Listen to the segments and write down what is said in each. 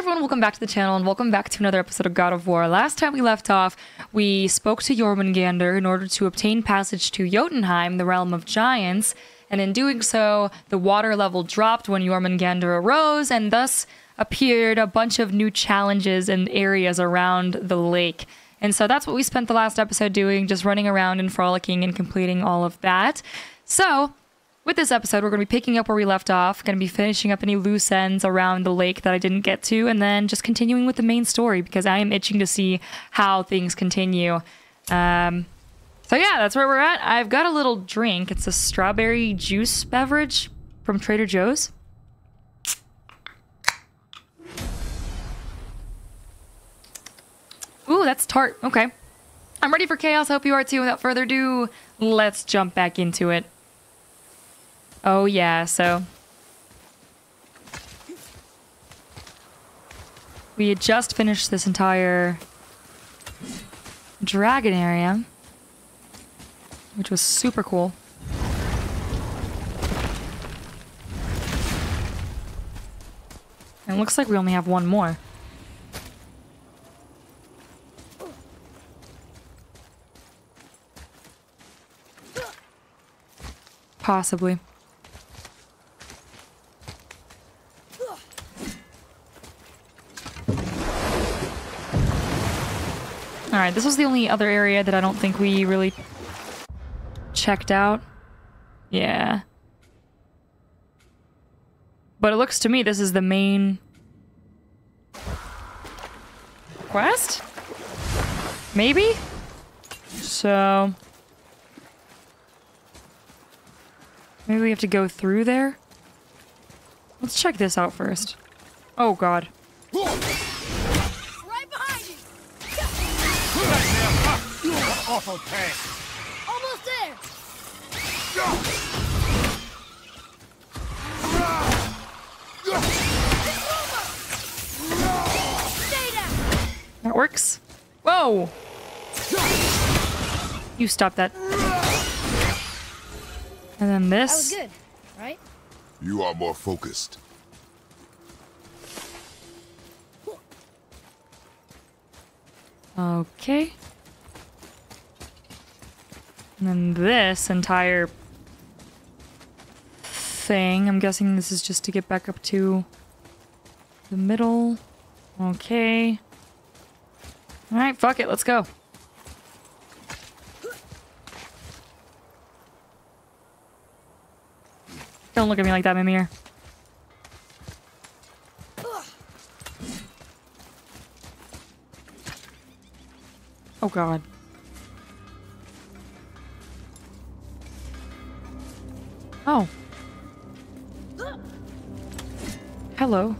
everyone, welcome back to the channel and welcome back to another episode of God of War. Last time we left off, we spoke to Jormungandr in order to obtain passage to Jotunheim, the realm of giants, and in doing so, the water level dropped when Jormungandr arose, and thus appeared a bunch of new challenges and areas around the lake. And so that's what we spent the last episode doing, just running around and frolicking and completing all of that. So, with this episode, we're going to be picking up where we left off, going to be finishing up any loose ends around the lake that I didn't get to, and then just continuing with the main story because I am itching to see how things continue. Um, so, yeah, that's where we're at. I've got a little drink. It's a strawberry juice beverage from Trader Joe's. Ooh, that's tart. Okay. I'm ready for chaos. Hope you are too. Without further ado, let's jump back into it. Oh, yeah, so. We had just finished this entire dragon area, which was super cool. And it looks like we only have one more. Possibly. Alright, this was the only other area that I don't think we really checked out. Yeah. But it looks to me this is the main quest? Maybe? So... Maybe we have to go through there? Let's check this out first. Oh god. Awful tank. Almost there! Stay! That works. Whoa! You stop that. And then this. That was this. good, right? You are more focused. Okay. And then this entire thing, I'm guessing this is just to get back up to the middle. Okay. Alright, fuck it, let's go. Don't look at me like that, Mimir. Oh god. Oh. Hello.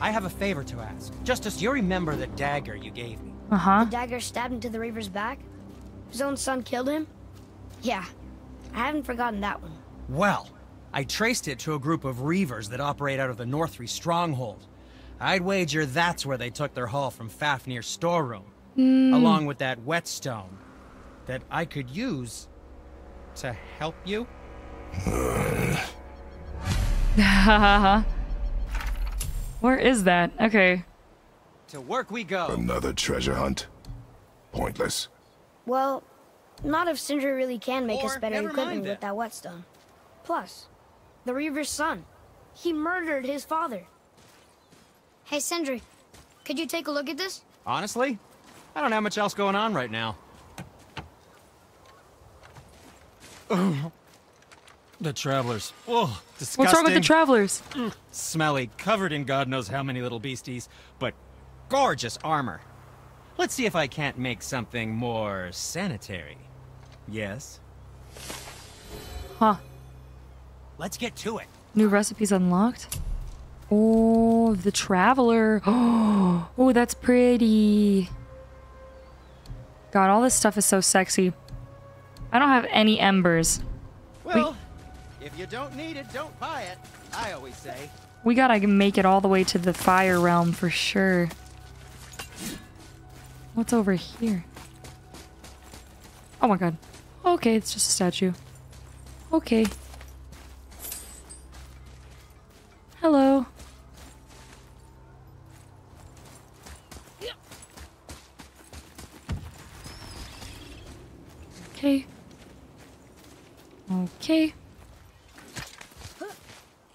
I have a favor to ask. Justice, you remember the dagger you gave me? Uh-huh. The dagger stabbed into the Reaver's back? His own son killed him? Yeah, I haven't forgotten that one. Well, I traced it to a group of Reavers that operate out of the Northri stronghold. I'd wager that's where they took their haul from Fafnir's storeroom, along with that whetstone that I could use to help you. Where is that? Okay. To work we go. Another treasure hunt. Pointless. Well, not if Sindri really can make us better equipment with that whetstone. Plus, the Reaver's son. He murdered his father. Hey, Sindri, could you take a look at this? Honestly, I don't have much else going on right now. The travelers. Oh, disgusting. What's wrong with the travelers? Mm, smelly, covered in God knows how many little beasties, but gorgeous armor. Let's see if I can't make something more sanitary. Yes? Huh. Let's get to it. New recipes unlocked. Oh, the traveler. Oh, that's pretty. God, all this stuff is so sexy. I don't have any embers. Well, if you don't need it, don't buy it. I always say. We gotta make it all the way to the fire realm for sure. What's over here? Oh my god. Okay, it's just a statue. Okay. Hello. Okay. Okay.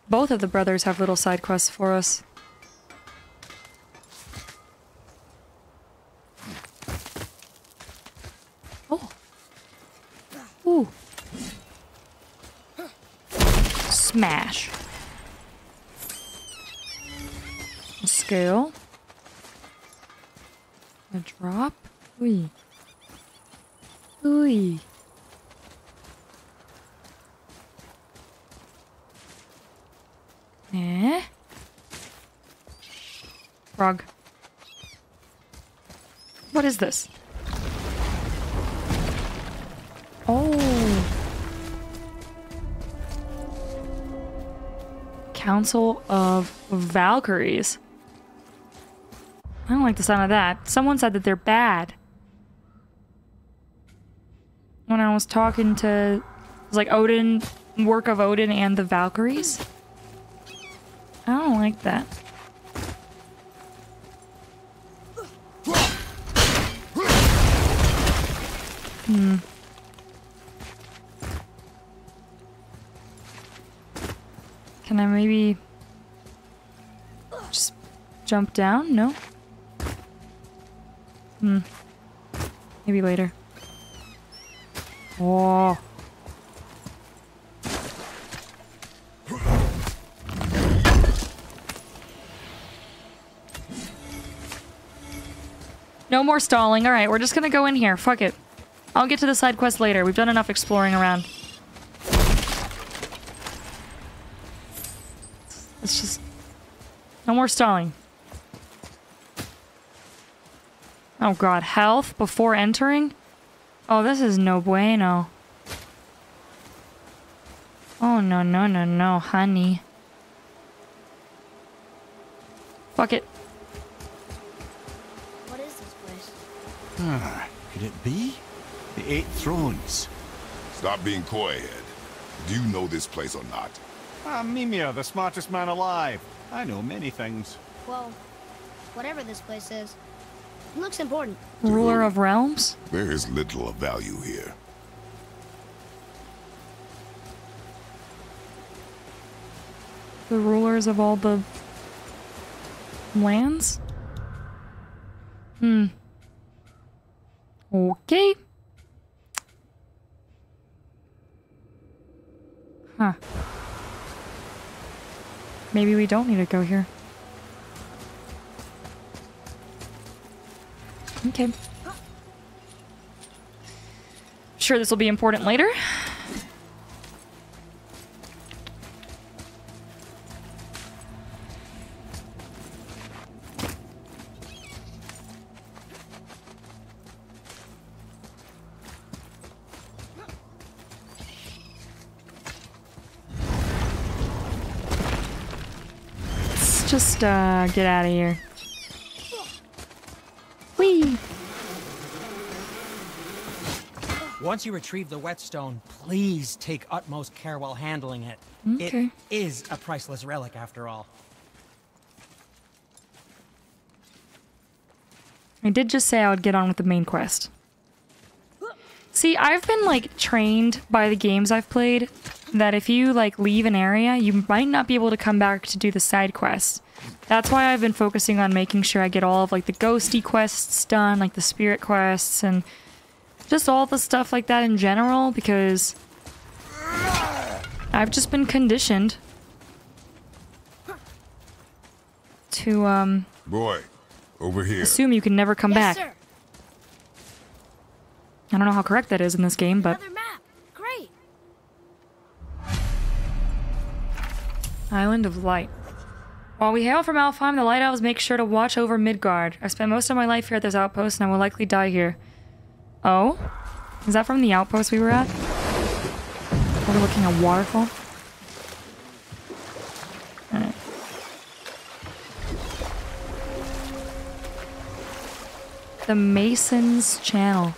Both of the brothers have little side quests for us. Oh. Ooh. Smash. A scale. A drop. Ooh. Ooh. Eh? Frog. What is this? Oh. Council of Valkyries. I don't like the sound of that. Someone said that they're bad. When I was talking to... It was like Odin, work of Odin and the Valkyries. I don't like that. Hmm. Can I maybe just jump down? No? Hmm. Maybe later. Oh. No more stalling. All right, we're just gonna go in here. Fuck it. I'll get to the side quest later. We've done enough exploring around. It's just... No more stalling. Oh god, health before entering? Oh, this is no bueno. Oh, no, no, no, no, honey. Fuck it. Ah, could it be? The Eight Thrones. Stop being coy, Ed. Do you know this place or not? I'm Mimir, the smartest man alive. I know many things. Well, whatever this place is, it looks important. Ruler of Realms? There is little of value here. The rulers of all the lands? Hmm. Okay. Huh. Maybe we don't need to go here. Okay. Sure, this will be important later. Just uh, get out of here. Whee! Once you retrieve the whetstone, please take utmost care while handling it. Okay. It is a priceless relic after all. I did just say I would get on with the main quest. See, I've been like trained by the games I've played that if you like leave an area, you might not be able to come back to do the side quests. That's why I've been focusing on making sure I get all of like the ghosty quests done, like the spirit quests and just all the stuff like that in general because I've just been conditioned to um Boy, over here. assume you can never come yes, back. sir. I don't know how correct that is in this game, but Another Island of Light. While we hail from Alfheim, the Light Elves make sure to watch over Midgard. I spent most of my life here at this outpost, and I will likely die here. Oh? Is that from the outpost we were at? Overlooking a waterfall? The Mason's Channel.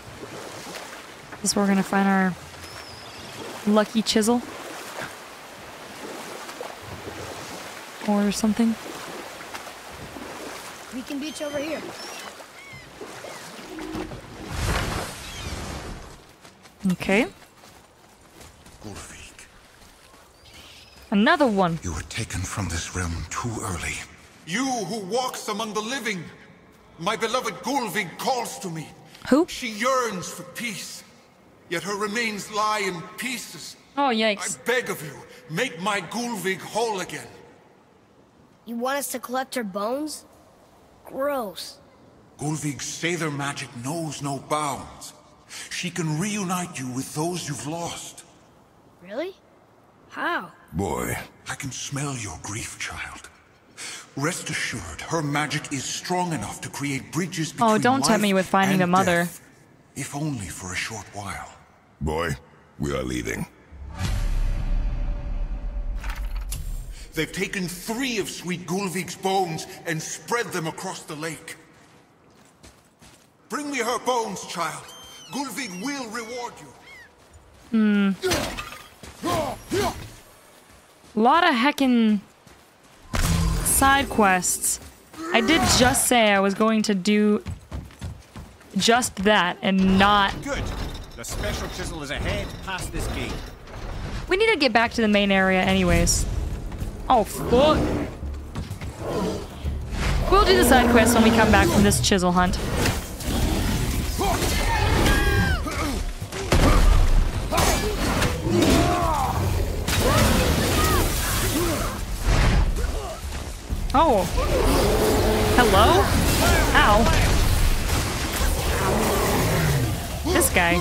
This is where we're gonna find our lucky chisel. Or something? We can beach over here. Okay. Ulrich. Another one. You were taken from this realm too early. You who walks among the living. My beloved Gullveig calls to me. Who? She yearns for peace. Yet her remains lie in pieces. Oh, yikes. I beg of you, make my Gullveig whole again. You want us to collect her bones? Gross. Gullveig's seidr magic knows no bounds. She can reunite you with those you've lost. Really? How? Boy, I can smell your grief, child. Rest assured, her magic is strong enough to create bridges oh, between Oh, don't tempt me with finding a mother. death, if only for a short while. boy, we are leaving. They've taken three of Sweet Gullveig's bones and spread them across the lake. Bring me her bones, child. Gullveig will reward you. Hmm. lot of heckin' side quests. I did just say I was going to do just that and not. Good. The special chisel is ahead past this gate. We need to get back to the main area, anyways. Oh, fuck. We'll do the side quest when we come back from this chisel hunt. Oh. Hello? Ow. This guy.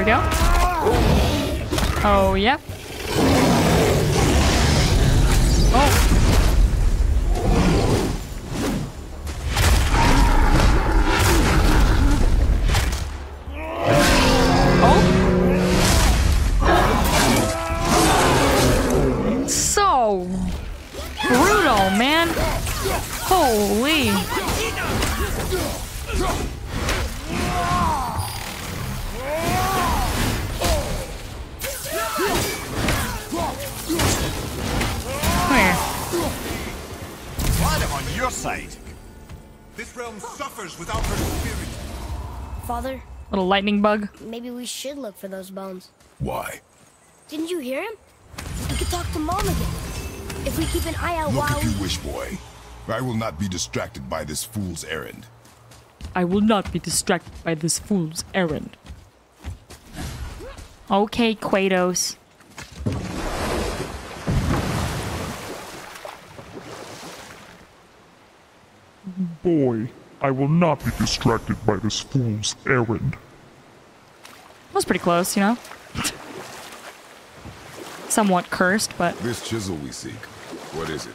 We go. Oh, yep. Lightning bug. maybe we should look for those bones. Why? Didn't you hear him? We could talk to Mom again. If we keep an eye out Look while if we... you wish, boy. I will not be distracted by this fool's errand. I will not be distracted by this fool's errand. Okay, Kratos. Boy, I will not be distracted by this fool's errand. That was pretty close, you know? Somewhat cursed, but This chisel we seek, what is it?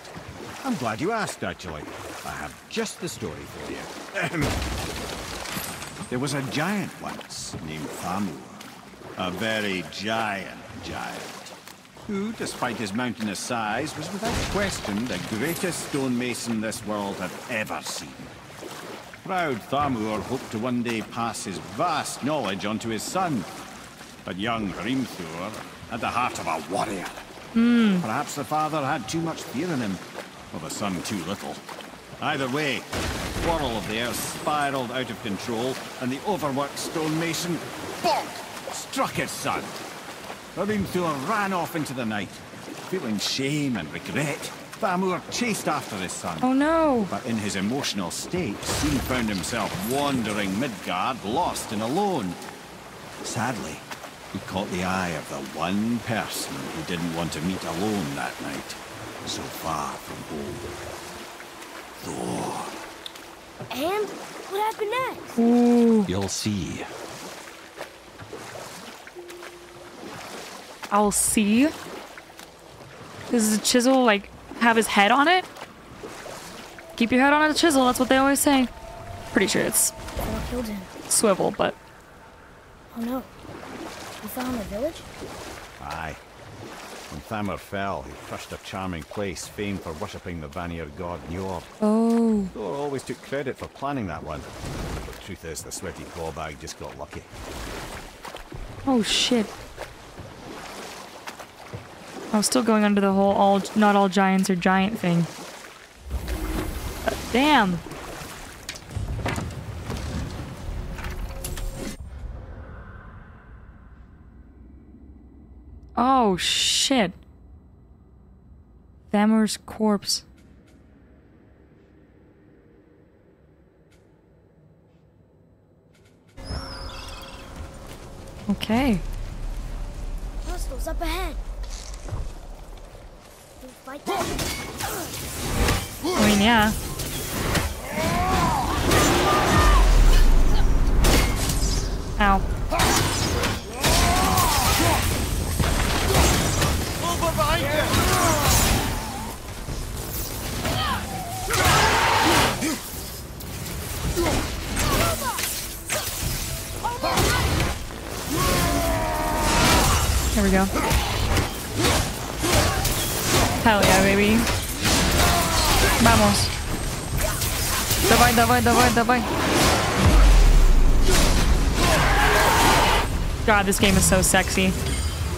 I'm glad you asked, actually. I have just the story for you. there was a giant once named Thamur. A very giant giant. Who, despite his mountainous size, was without question the greatest stonemason this world had ever seen. Proud Thamur hoped to one day pass his vast knowledge onto his son. But young Hrimthur had the heart of a warrior. Hmm. Perhaps the father had too much fear in him, or the son too little. Either way, the quarrel of theirs spiraled out of control, and the overworked stonemason, bonk, struck his son. Hrimthur ran off into the night. Feeling shame and regret, Thamur chased after his son. oh no. But in his emotional state, soon found himself wandering Midgard, lost and alone. Sadly, he caught the eye of the one person he didn't want to meet alone that night, so far from home. Thor. And what happened next? You'll see. I'll see. Does a chisel, like, have his head on it? Keep your head on the chisel, that's what they always say. Pretty sure it's Thor killed him. swivel, but Oh no. We found the village? Aye. When Thamur fell, he crushed a charming place famed for worshipping the Vanir god Njord. Oh. Thor always took credit for planning that one. But truth is, the sweaty clawbag just got lucky. Oh shit. I was still going under the whole all not all giants are giant thing. Uh, damn. Oh shit. Thamur's corpse. Okay. Hostiles up ahead. I mean, yeah. Ow. There we go. Hell yeah, baby. Vamos. Давай, давай, давай, давай. God, this game is so sexy.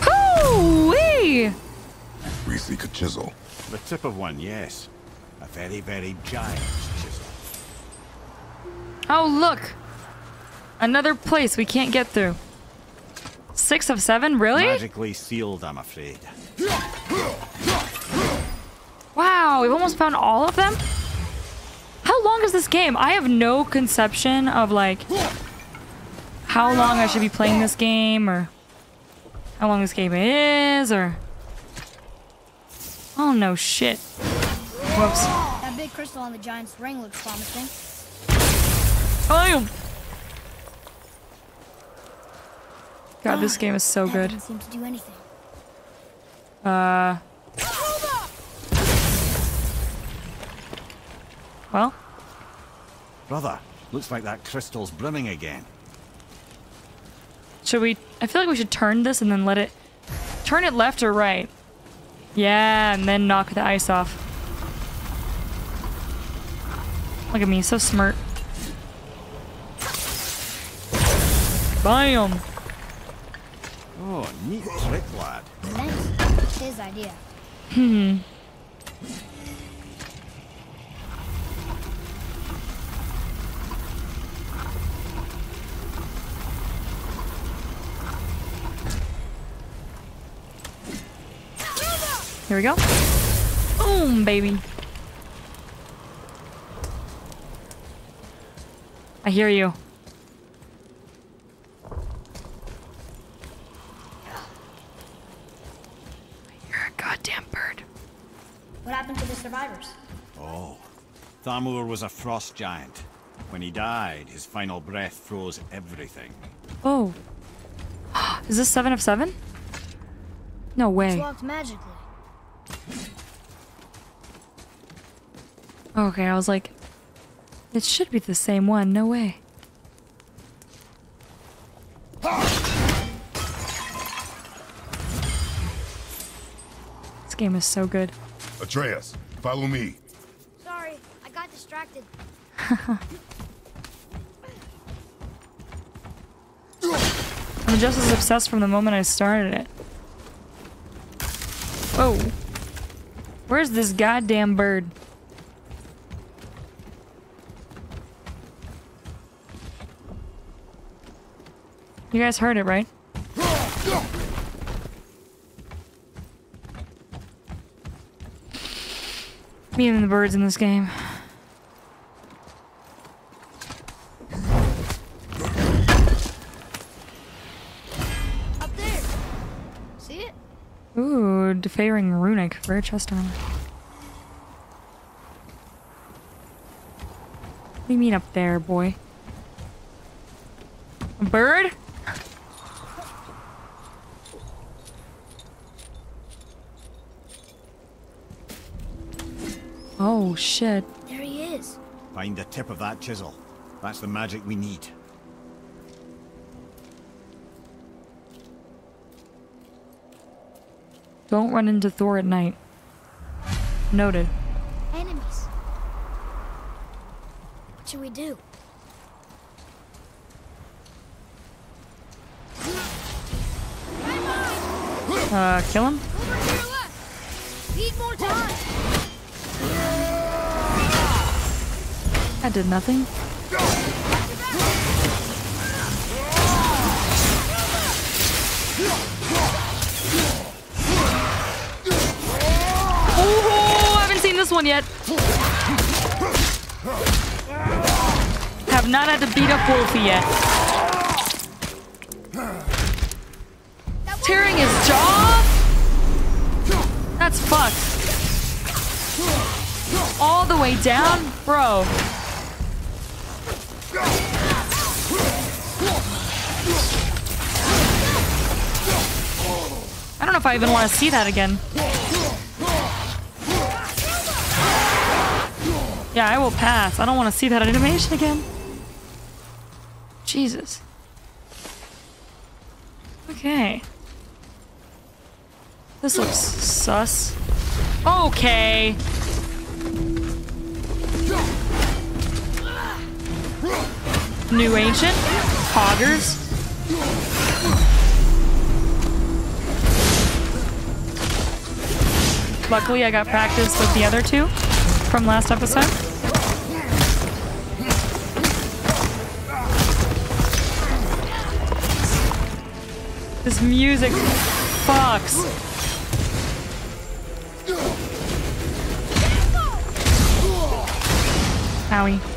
Hoo-wee! We seek a chisel. The tip of one, yes. A very, very giant chisel. Oh, look! Another place we can't get through. Six of seven? Really? Magically sealed, I'm afraid. Wow, we've almost found all of them? How long is this game? I have no conception of, like, how long I should be playing this game, or how long this game is, or... Oh, no shit. Whoops. That big crystal on the giant's ring looks promising. Oh! God, this game is so good. didn't seem to do anything. Uh... Well, Brother, looks like that crystal's brimming again. should we... I feel like we should turn this and then let it... Turn it left or right? Yeah, and then knock the ice off. Look at me, so smart. Bam! Oh, neat trick, lad. Thanks. His idea. Hmm. Here we go. Boom, baby. I hear you. You're a goddamn bird. What happened to the survivors? Oh. Thamur was a frost giant. When he died, his final breath froze everything. Oh. Is this 7 of 7? No It's way. locked magically. Okay, I was like, it should be the same one. No way. This game is so good. Atreus, follow me. Sorry, I got distracted. I'm just as obsessed from the moment I started it. Whoa. Where's this goddamn bird? You guys heard it, right? Me and the birds in this game. Ooh, defacing runic, rare chest armor. What do you mean up there, boy? A bird? Oh shit. There he is. Find the tip of that chisel. That's the magic we need. Don't run into Thor at night. Noted. Enemies. What should we do? Uh, kill him? Over to your left. more time. That did nothing. One yet. Have not had to beat up Wolfie yet. Tearing his jaw? That's fucked. All the way down? Bro. I don't know if I even want to see that again. Yeah, I will pass. I don't want to see that animation again. Jesus. Okay. This looks sus. Okay. New Ancient? Poggers? Luckily, I got practice with the other two from last episode. This music fucks. Owie.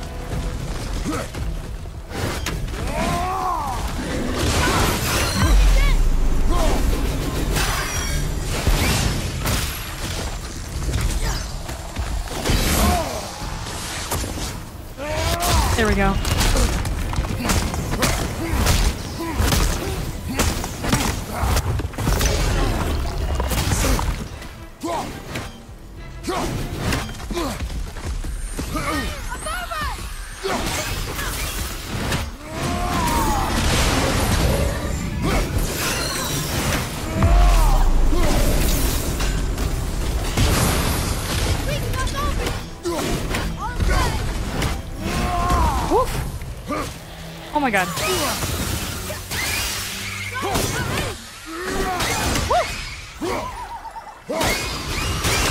Oh my god.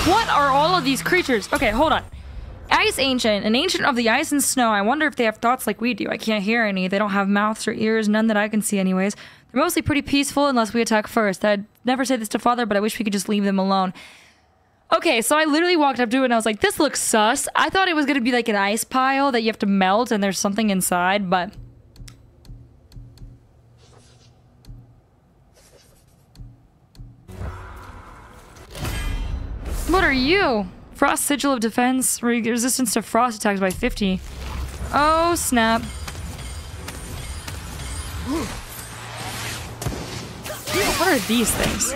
What are all of these creatures? Okay, hold on. Ice Ancient, an ancient of the ice and snow. I wonder if they have thoughts like we do. I can't hear any. They don't have mouths or ears, none that I can see, anyways. They're mostly pretty peaceful unless we attack first. I'd never say this to Father, but I wish we could just leave them alone. Okay, so I literally walked up to it and I was like, this looks sus. I thought it was gonna be like an ice pile that you have to melt and there's something inside, but. What are you? Frost Sigil of Defense, resistance to frost attacks by 50. Oh, snap. What are these things?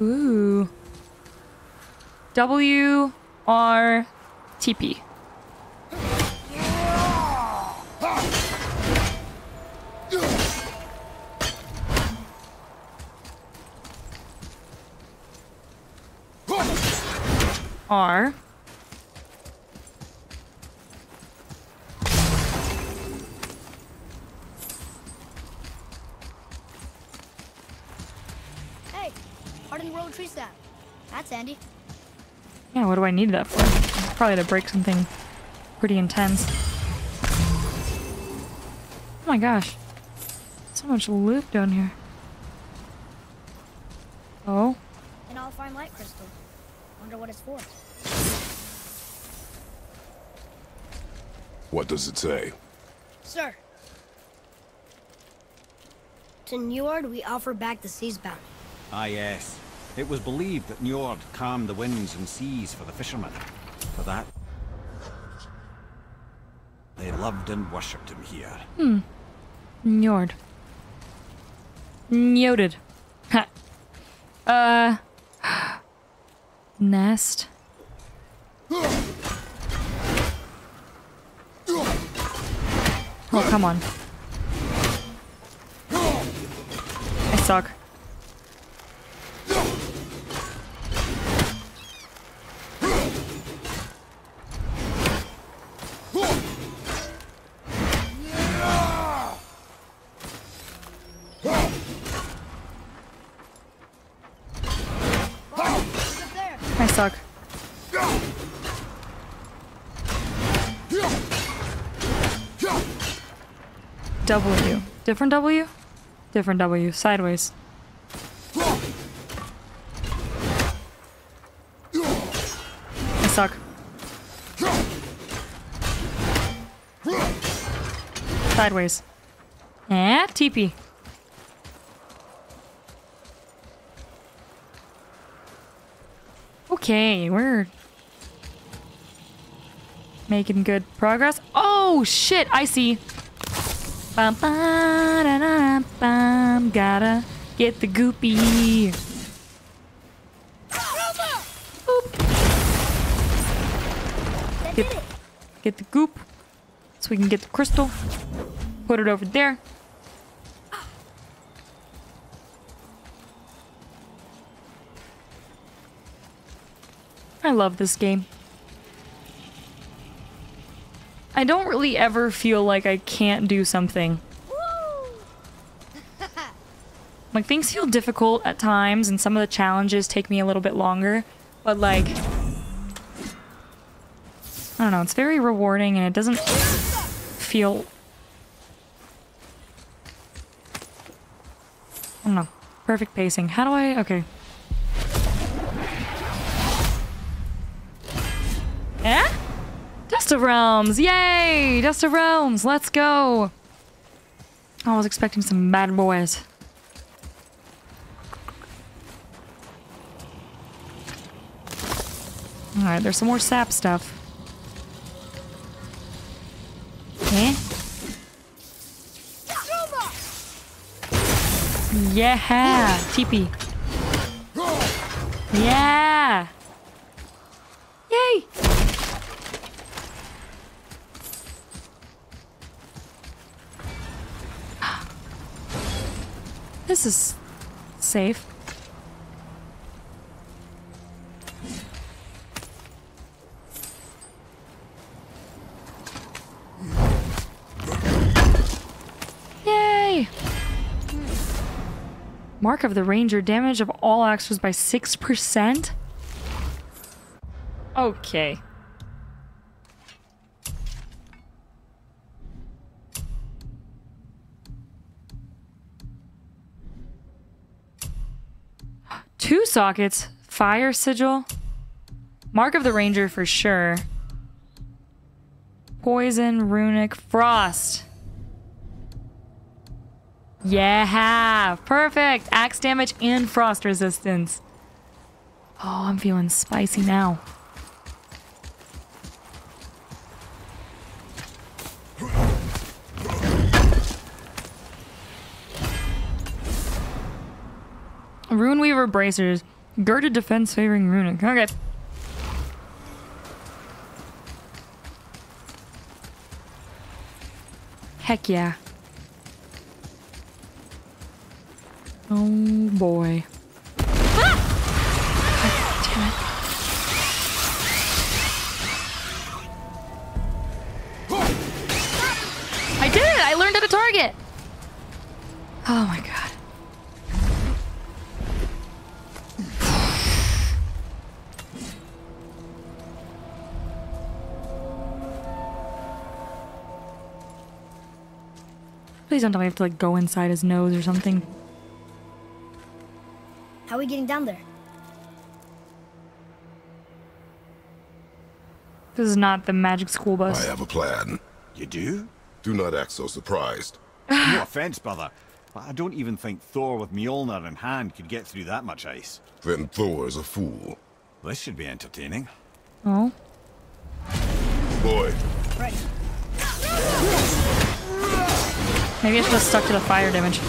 Ooh. W R T P. R. hardened road tree sap. That's handy. Yeah, what do I need that for? Probably to break something pretty intense. Oh my gosh. So much loot down here. Oh. An all fine light crystal. Wonder what it's for. What does it say? Sir. To Njord, we offer back the sea's bounty. Ah, yes. It was believed that Njord calmed the winds and seas for the fishermen. For that, they loved and worshipped him here. Hmm. Njord. Noted. Ha. Uh. Nest. Oh, come on. I suck. W. Different W? Different W. Sideways. I suck. Sideways. Eh, TP. Okay, we're making good progress. Oh shit, I see. Bum, ba, da, da, bum, gotta get the goopy. Get, get the goop so we can get the crystal. Put it over there. I love this game. I don't really ever feel like I can't do something. like, things feel difficult at times, and some of the challenges take me a little bit longer, but like... I don't know, it's very rewarding, and it doesn't feel... I don't know. Perfect pacing. How do I... Okay. Of Realms! Yay! Dust of Realms! Let's go! I was expecting some bad boys. Alright, there's some more sap stuff. Eh? Yeah! TP. Yeah! Yay! This is safe. Yay! Mark of the Ranger, damage of all axes by 6%? Okay. Two sockets. Fire sigil. Mark of the Ranger for sure. Poison, runic, frost. Yeah, perfect. Axe damage and frost resistance. Oh, I'm feeling spicy now. Rune Weaver bracers. Girded defense favoring runic. Okay. Heck yeah. Oh boy. Ah! I did it! I learned how to target! Oh my god. Please don't tell me I have to like go inside his nose or something. How are we getting down there? This is not the magic school bus. I have a plan. You do? Do not act so surprised. no offense, brother, but I don't even think Thor with Mjolnir in hand could get through that much ice. Then Thor is a fool. This should be entertaining. Oh. Boy, Maybe I should have stuck to the fire damage.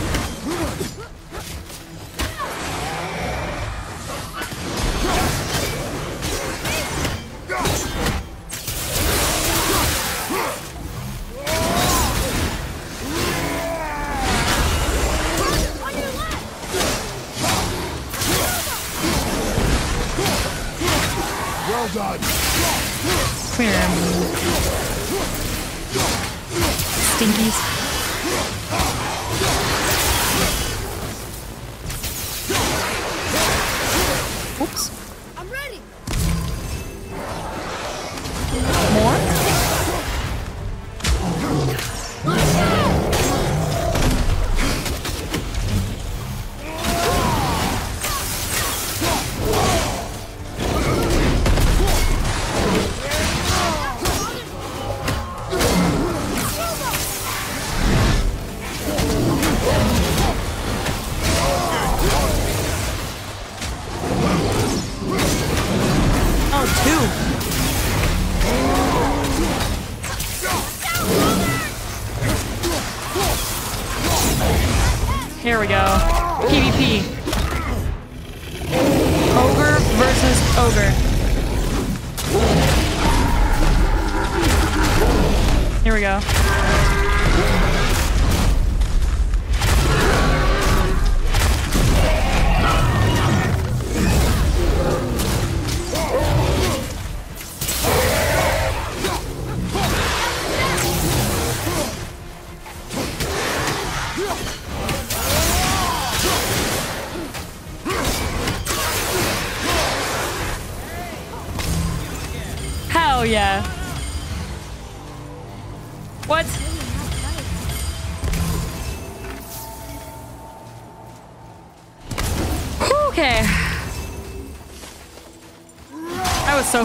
here. Um, stinkies.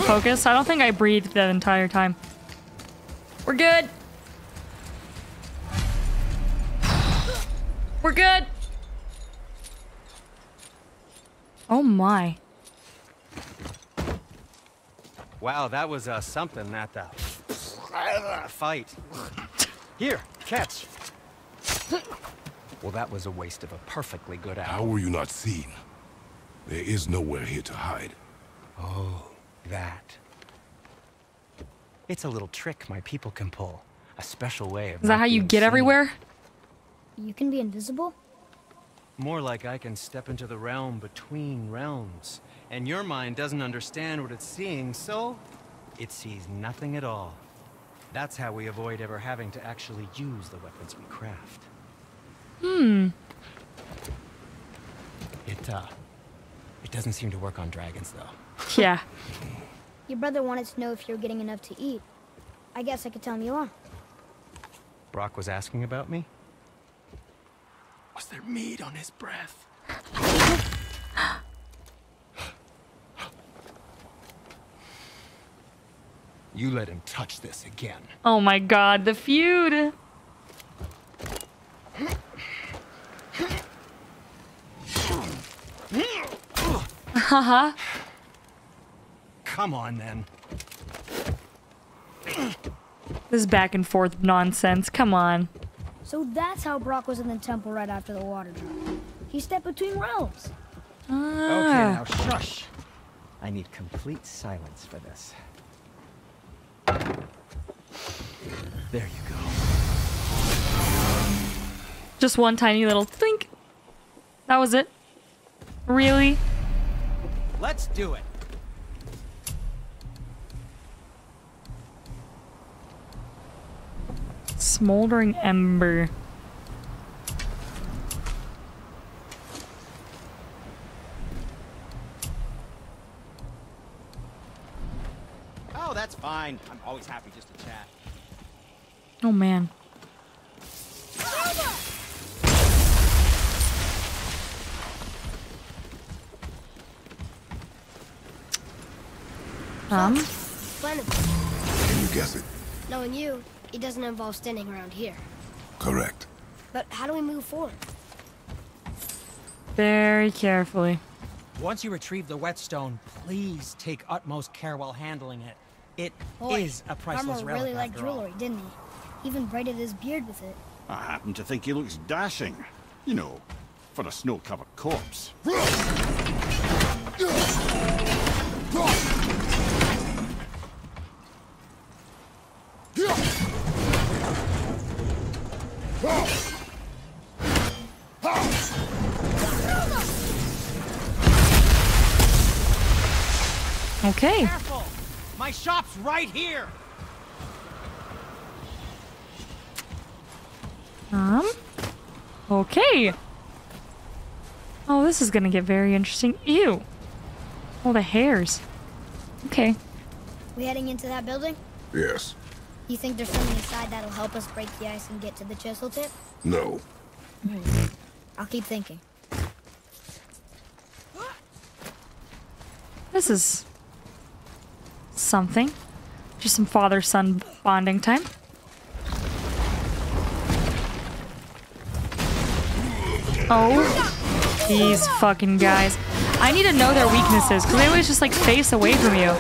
Focused. I don't think I breathed that entire time. We're good. We're good. Oh my. Wow, that was uh, something that the fight. Here, catch. Well, that was a waste of a perfectly good How were you not seen? There is nowhere here to hide. Oh, that. It's a little trick my people can pull. A special way of Is that how you get seen. everywhere? You can be invisible? More like I can step into the realm between realms. And your mind doesn't understand what it's seeing, so it sees nothing at all. That's how we avoid ever having to actually use the weapons we craft. Hmm. It, uh, it doesn't seem to work on dragons, though. Yeah. Your brother wanted to know if you're getting enough to eat. I guess I could tell him you are. Brok was asking about me? Was there meat on his breath? you let him touch this again. Oh my god, the feud. Haha. Uh-huh. Come on, then. this back and forth nonsense. Come on. So that's how Brok was in the temple right after the water drop. He stepped between realms. Okay, Ah. now shush. I need complete silence for this. There you go. Just one tiny little think. That was it. Really? Let's do it. Smoldering ember. Oh, that's fine. I'm always happy just to chat. Oh man. Um, Plentiful. Can you guess it? Knowing you, it doesn't involve standing around here. Correct. But how do we move forward? very carefully. Once you retrieve the whetstone, please take utmost care while handling it. It is Boy, a priceless Karma relic really liked after all. jewelry, didn't he? Even braided his beard with it. I happen to think he looks dashing. You know, for a snow-covered corpse. Okay. Careful! My shop's right here! Um. Okay. Oh, this is gonna get very interesting. Ew. All the hairs. Okay. We heading into that building? Yes. You think there's something inside that'll help us break the ice and get to the chisel tip? No. I'll keep thinking. This is something. Just some father-son bonding time. Oh, these fucking guys. I need to know their weaknesses because they always just like face away from you.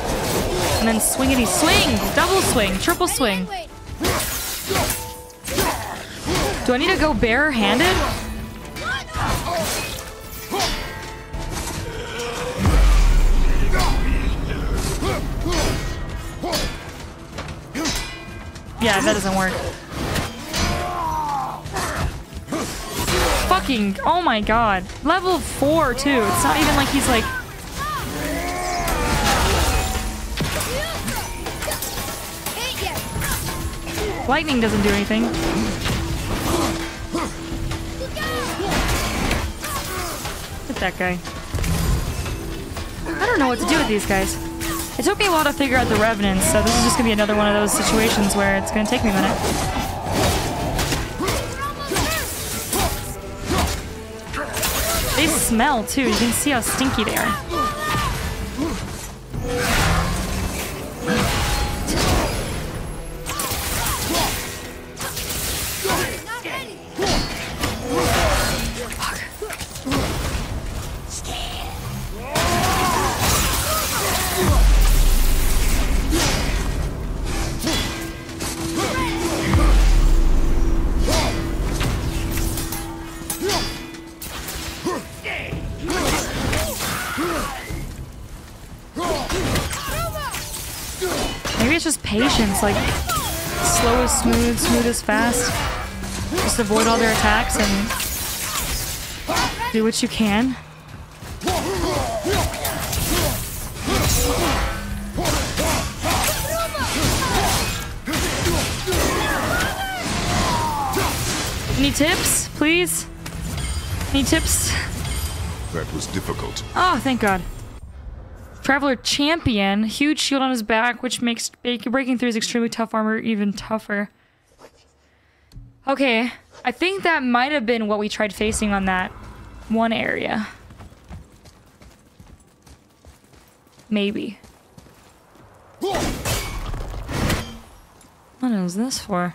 And then swingity swing! Double swing, triple swing. Do I need to go barehanded? Yeah, that doesn't work. Fucking, oh my god. Level 4 too. It's not even like he's like... Lightning doesn't do anything. Hit that guy. I don't know what to do with these guys. It took me a while to figure out the revenants, so this is just gonna be another one of those situations where it's gonna take me a minute. They smell too. You can see how stinky they are. Fast. Just avoid all their attacks and do what you can. Any tips, please? Any tips? That was difficult. Oh, thank God. Traveler Champion, huge shield on his back, which makes breaking through his extremely tough armor even tougher. Okay, I think that might have been what we tried facing on that one area. Maybe. What is this for?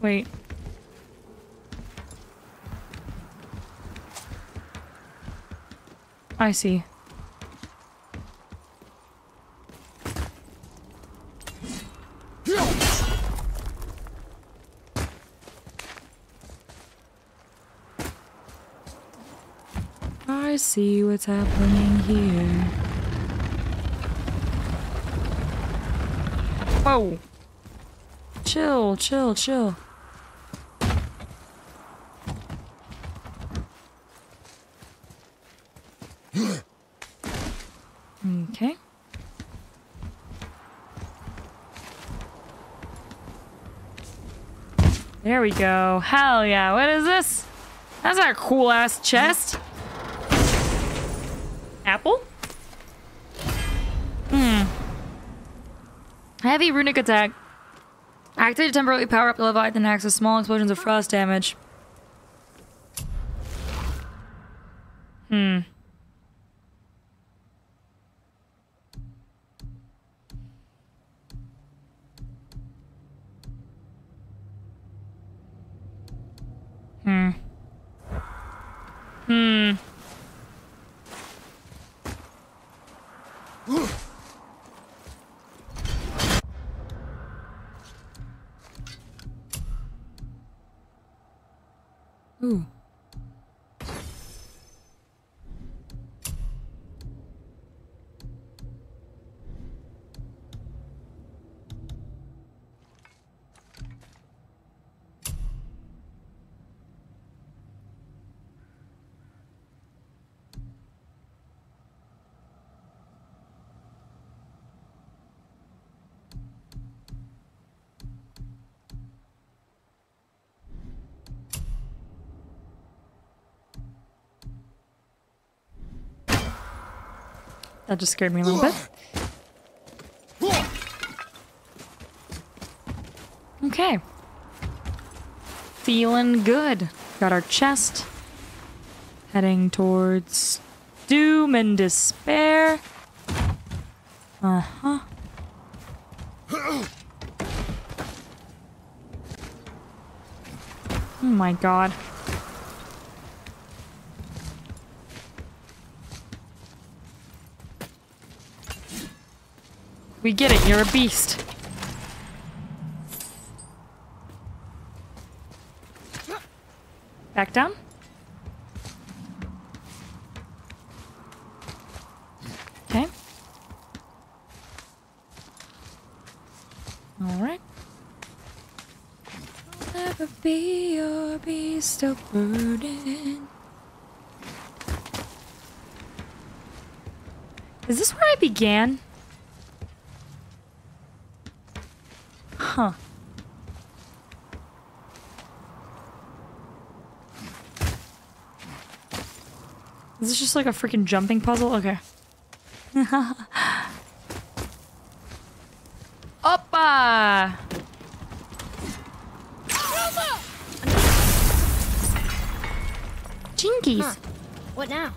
Wait. I see. I see what's happening here. Whoa. Chill, chill, chill. Okay. There we go. Hell yeah. What is this? That's a cool ass chest. Apple? Heavy runic attack. Activate to temporarily power up the Leviathan axe with small explosions of frost damage. Hmm. That just scared me a little bit. Okay. Feeling good. Got our chest. Heading towards doom and despair. Uh huh. Oh my god. We get it, you're a beast. Back down? Okay. Alright. Never be your beast of burden. Is this where I began? Huh. Is this just like a freaking jumping puzzle? Okay. Oppa! Jinkies. Huh. What now?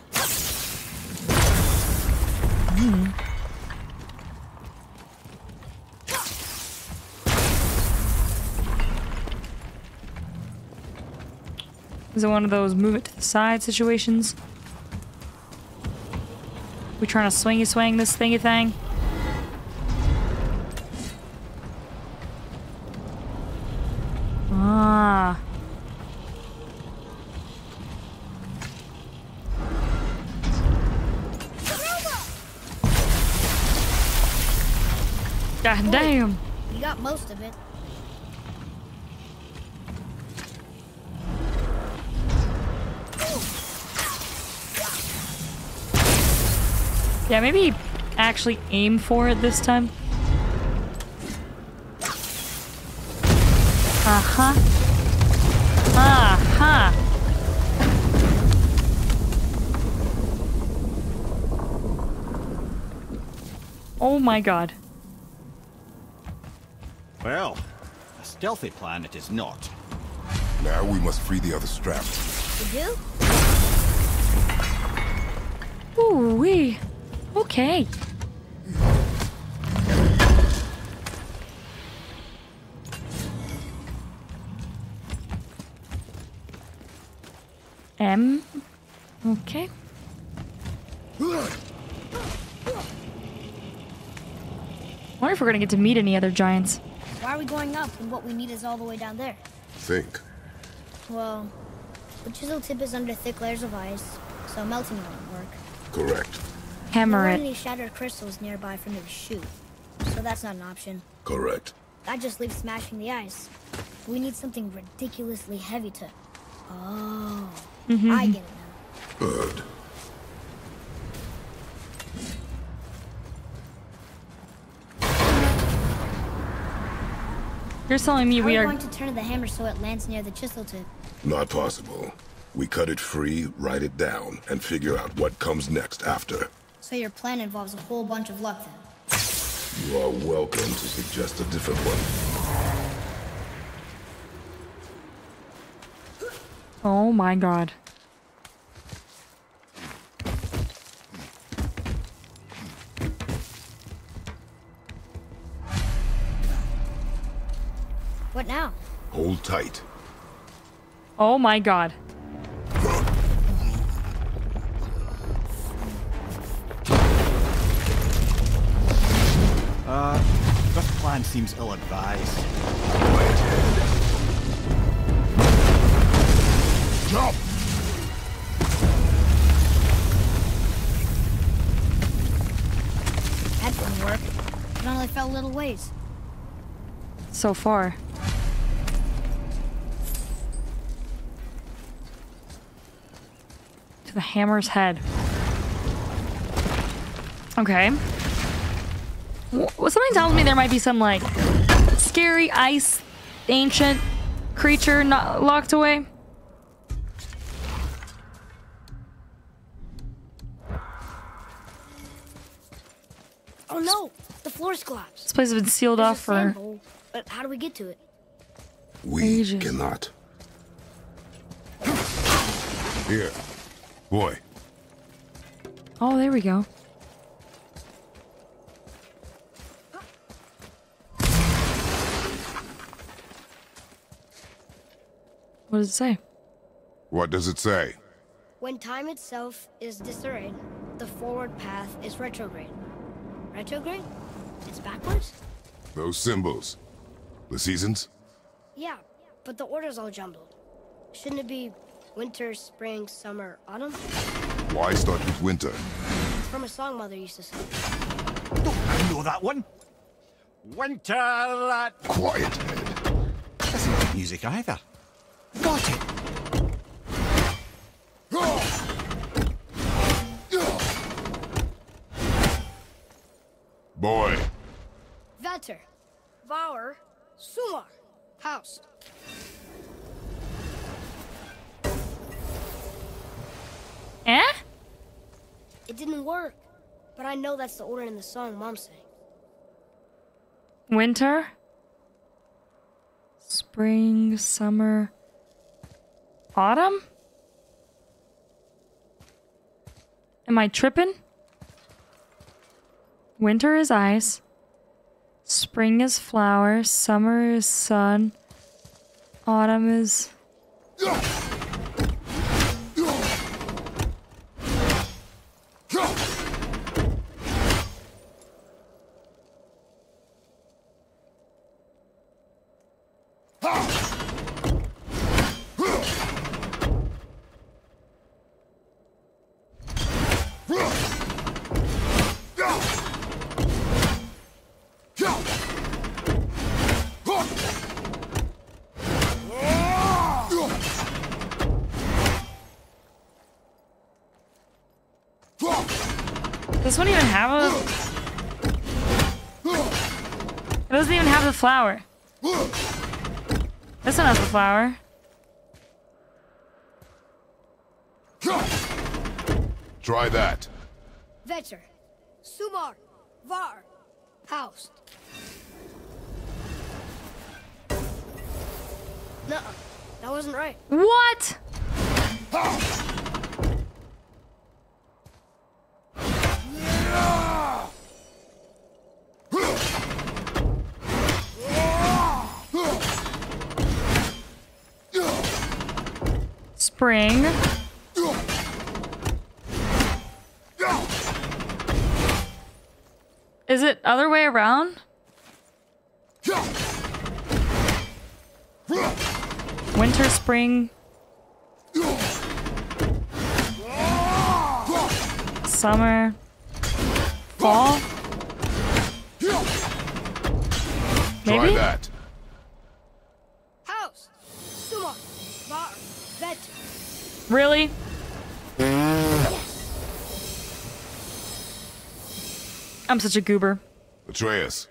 Is it one of those move it to the side situations? We trying to swingy swing this thingy thing? Ah. God damn. You got most of it. Yeah, maybe actually aim for it this time. Uh-huh. Uh-huh. Oh my god. Well, a stealthy plan it is not. Now we must free the other strap. You do? Okay. M. Okay. wonder if we're gonna get to meet any other giants. Why are we going up when what we need is all the way down there? Think. Well, the chisel tip is under thick layers of ice, so melting won't work. Correct. Hammer there it. aren't any shattered crystals nearby for me to shoot, so that's not an option. Correct. That just leaves smashing the ice. We need something ridiculously heavy to. Oh, mm -hmm. I get it now. Good. You're telling me How we are are. going to turn the hammer so it lands near the chisel tip? Not possible. We cut it free, write it down, and figure out what comes next after. So your plan involves a whole bunch of luck then. You are welcome to suggest a different one. Oh my god. What now? Hold tight. Oh my god. seems ill-advised. Jump! That didn't work. It only fell little ways. So far. To the hammer's head. Okay. Wh- Something tells me there might be some like scary ice ancient creature not locked away. Oh no! The floor's collapsed. This place has been sealed There's off for hole, but how do we get to it? We Ages. cannot. Here. Boy, Oh, there we go. What does it say? what does it say? When time itself is disarrayed, the forward path is retrograde. Retrograde? It's backwards? Those symbols. The seasons? Yeah, but the order's all jumbled. Shouldn't it be winter, spring, summer, autumn? Why start with winter? It's from a song Mother used to sing. I know that one. Winter that Quiet, Head. isn't like music either. Got it. Boy, Vetter, Vauer, Sumar, House. Eh? It didn't work, but I know that's the order in the song Mom sang. Winter? Spring, summer, autumn? Am I tripping? Winter is ice. Spring is flowers. Summer is sun. Autumn is. It doesn't even have the flower. This one has the flower. try that. Vetter, Sumar, Var, House. No, that wasn't right. What? Spring. Is it other way around? Winter, spring. Summer. Fall. Try Maybe? that. House, Sumar, Var, Vetter. Really? I'm such a goober. Atreus,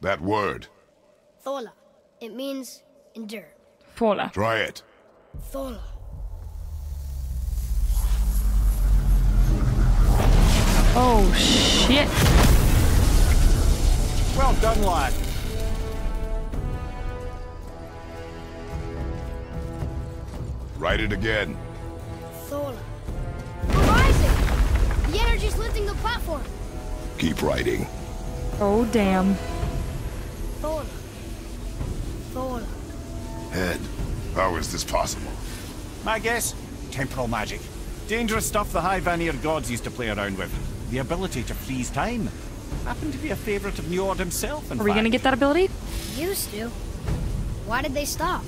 that word. Thola. It means endure. Fola. Try it. Thola. Oh shit. Well done, lad. Write it again. Thola. We're rising! The energy's lifting the platform. Keep writing. Oh damn. Thola. Thola. Head, how is this possible? My guess? Temporal magic. Dangerous stuff the High Vanir gods used to play around with. The ability to freeze time. Happened to be a favorite of Njord himself, in Are we gonna get that ability? Used to. Why did they stop?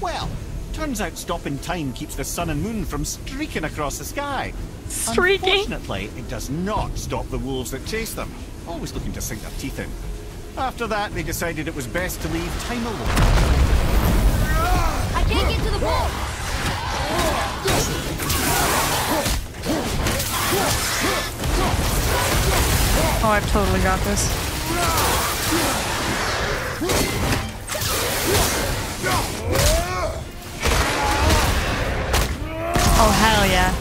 Well, Turns out stopping time keeps the sun and moon from streaking across the sky. Streaking? Unfortunately, it does not stop the wolves that chase them, always looking to sink their teeth in. After that, they decided it was best to leave time alone. I can't get to the ball! Oh, I've totally got this. Oh, hell yeah.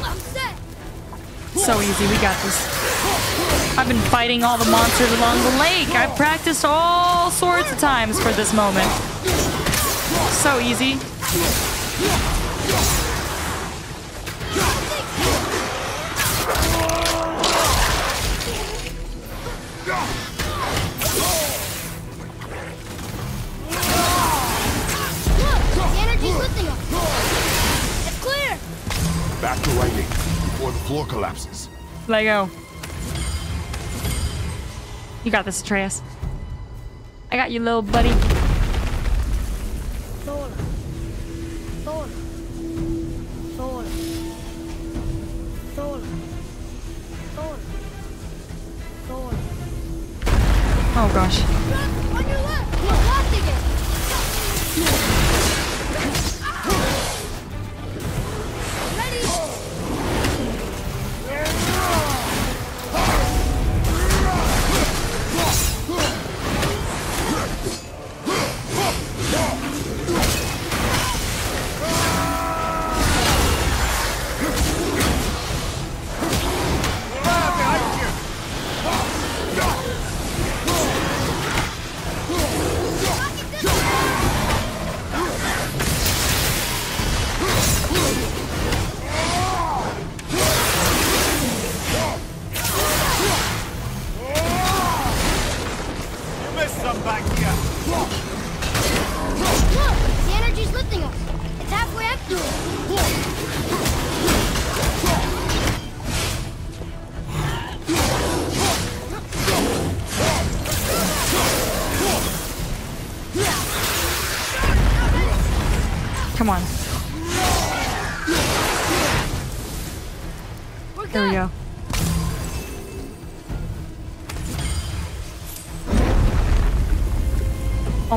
So easy, we got this. I've been fighting all the monsters along the lake. I've practiced all sorts of times for this moment. So easy. floor collapses. Lego. You got this, Atreus. I got you, little buddy. Oh gosh. On your left. You're it.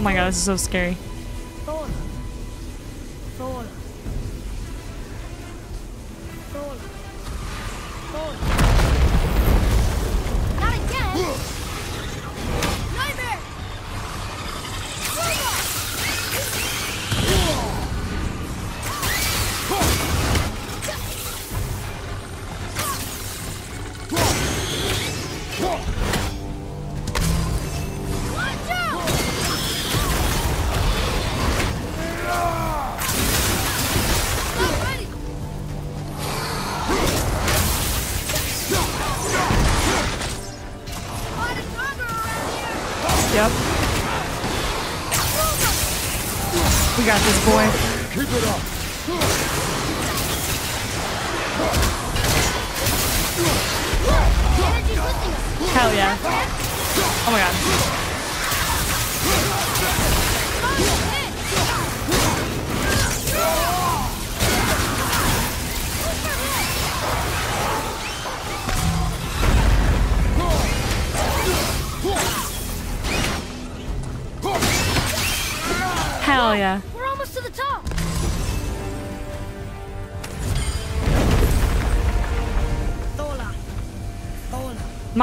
my god, this is so scary. this boy.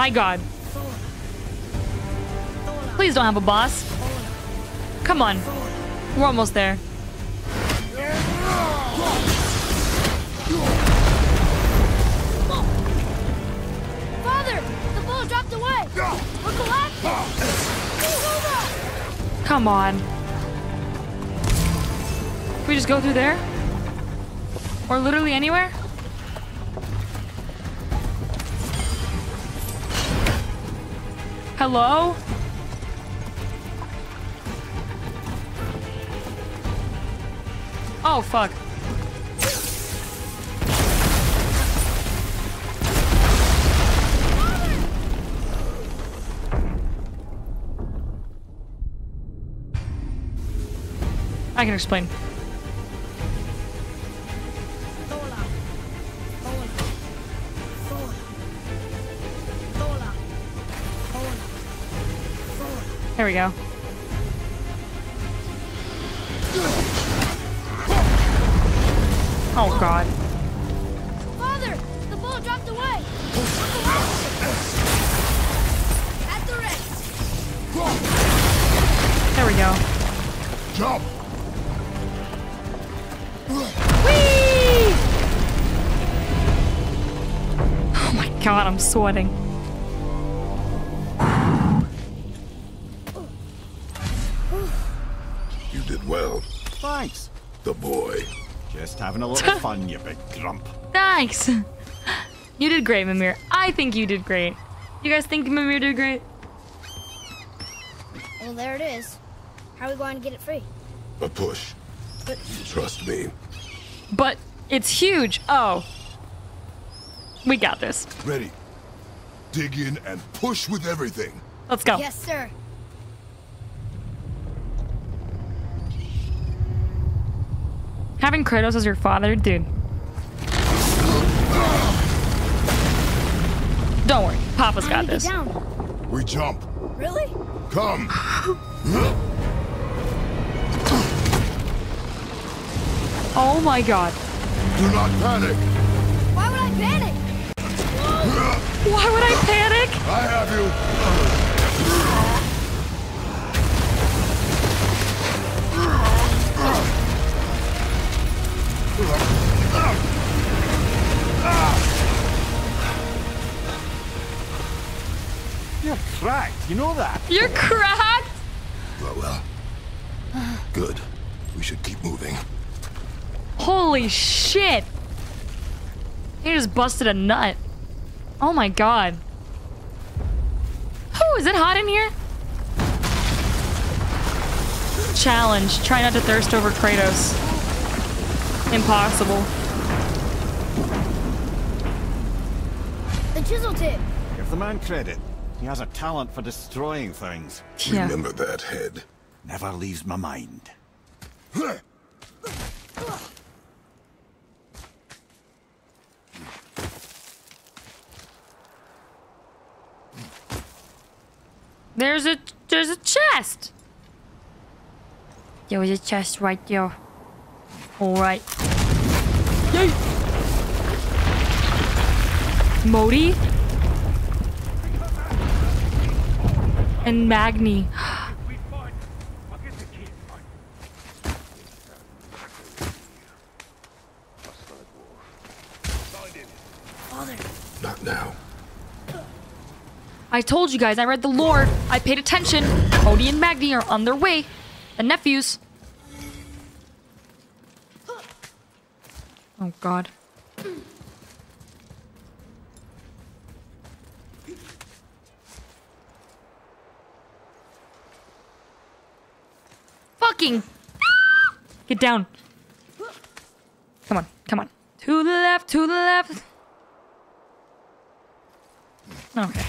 My god. Please don't have a boss. Come on. We're almost there. Father! The ball dropped away! We're! Come on. Can we just go through there? Or literally anywhere? Hello? Oh, fuck. I can explain. There we go. Oh god. Father, the ball dropped away. At the wrist. There we go. Jump! Whee! Oh my god, I'm sweating. Well. Thanks. The boy. Just having a little fun, you big grump. Thanks. You did great, Mimir. I think you did great. You guys think Mimir did great? Well, there it is. How are we going to get it free? A push. But Trust me. But it's huge. Oh. We got this. Ready. Dig in and push with everything. Let's go. yes, sir. Having Kratos as your father, dude. Don't worry. Papa's got this. down? We jump. Really? Come. Oh my god. Do not panic. Why would I panic? Why would I panic? I have you. You're cracked, you know that? You're cracked? Well, well. Good. We should keep moving. Holy shit. He just busted a nut. Oh my god. Oh, is it hot in here? Challenge. Try not to thirst over Kratos. Impossible. The chisel tip. Give the man credit. He has a talent for destroying things. Yeah. Remember that head. Never leaves my mind. There's a there's a chest. There was a chest right there. All right. Yay. Modi and Magni. Not now. I told you guys, I read the lore. I paid attention. Modi and Magni are on their way. The nephews. Oh god. Fucking Get down. Come on, come on. To the left, to the left. Okay.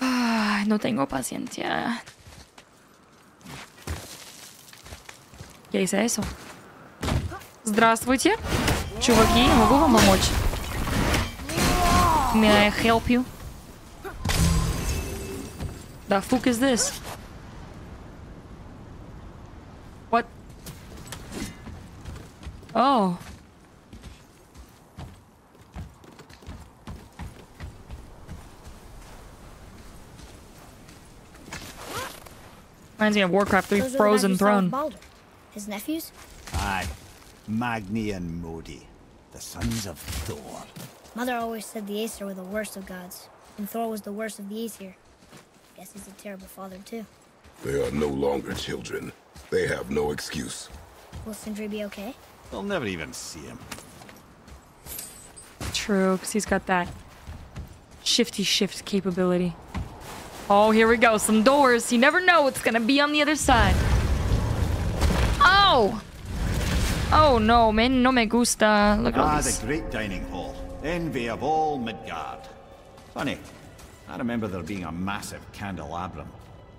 Ah, no tengo paciencia. ¿Qué hice eso? Здравствуйте. Чуваки, могу вам помочь? May I help you? The fuck is this? What? Oh. Reminds me of Warcraft 3 Those are the Frozen Throne. Baldur. His nephews? Aye. Magni and Modi, the sons of Thor. Mother always said the Aesir were the worst of gods, and Thor was the worst of the Aesir. Guess he's a terrible father, too. They are no longer children. They have no excuse. Will Sindri be okay? They'll never even see him. True, because he's got that shifty shift capability. Oh, here we go. Some doors. You never know what's gonna be on the other side. Oh! Oh no, man, no me gusta. Look at all Ah, this. the great dining hall. Envy of all Midgard. Funny, I remember there being a massive candelabrum.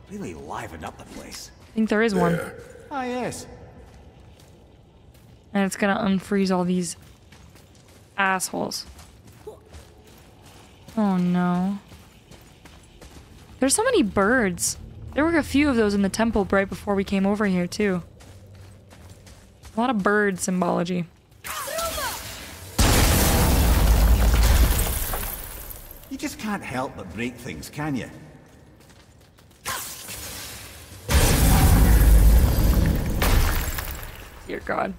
Really livened up the place. I think there is one. There. Ah, yes. And it's gonna unfreeze all these assholes. Oh no. There's so many birds. There were a few of those in the temple right before we came over here, too. A lot of bird symbology. You just can't help but break things, can you? Dear God.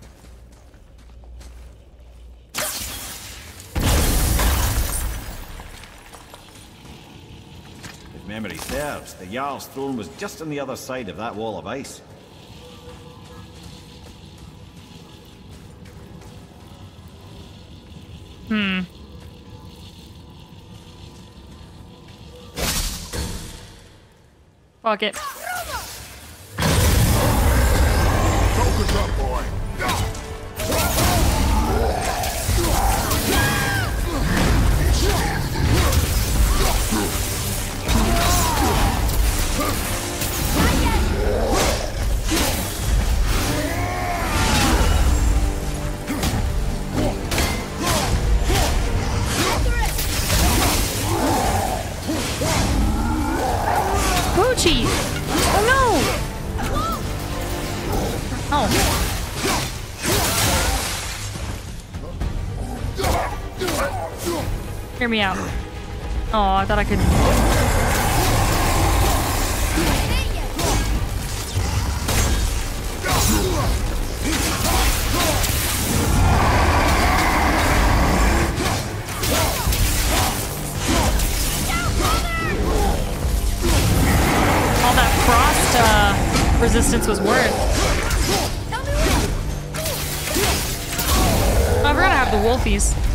If memory serves, the Jarl's throne was just on the other side of that wall of ice. Hmm. Fuck it. Me out. Oh, I thought I could. All that frost uh, resistance was worth. I forgot to have the wolfies.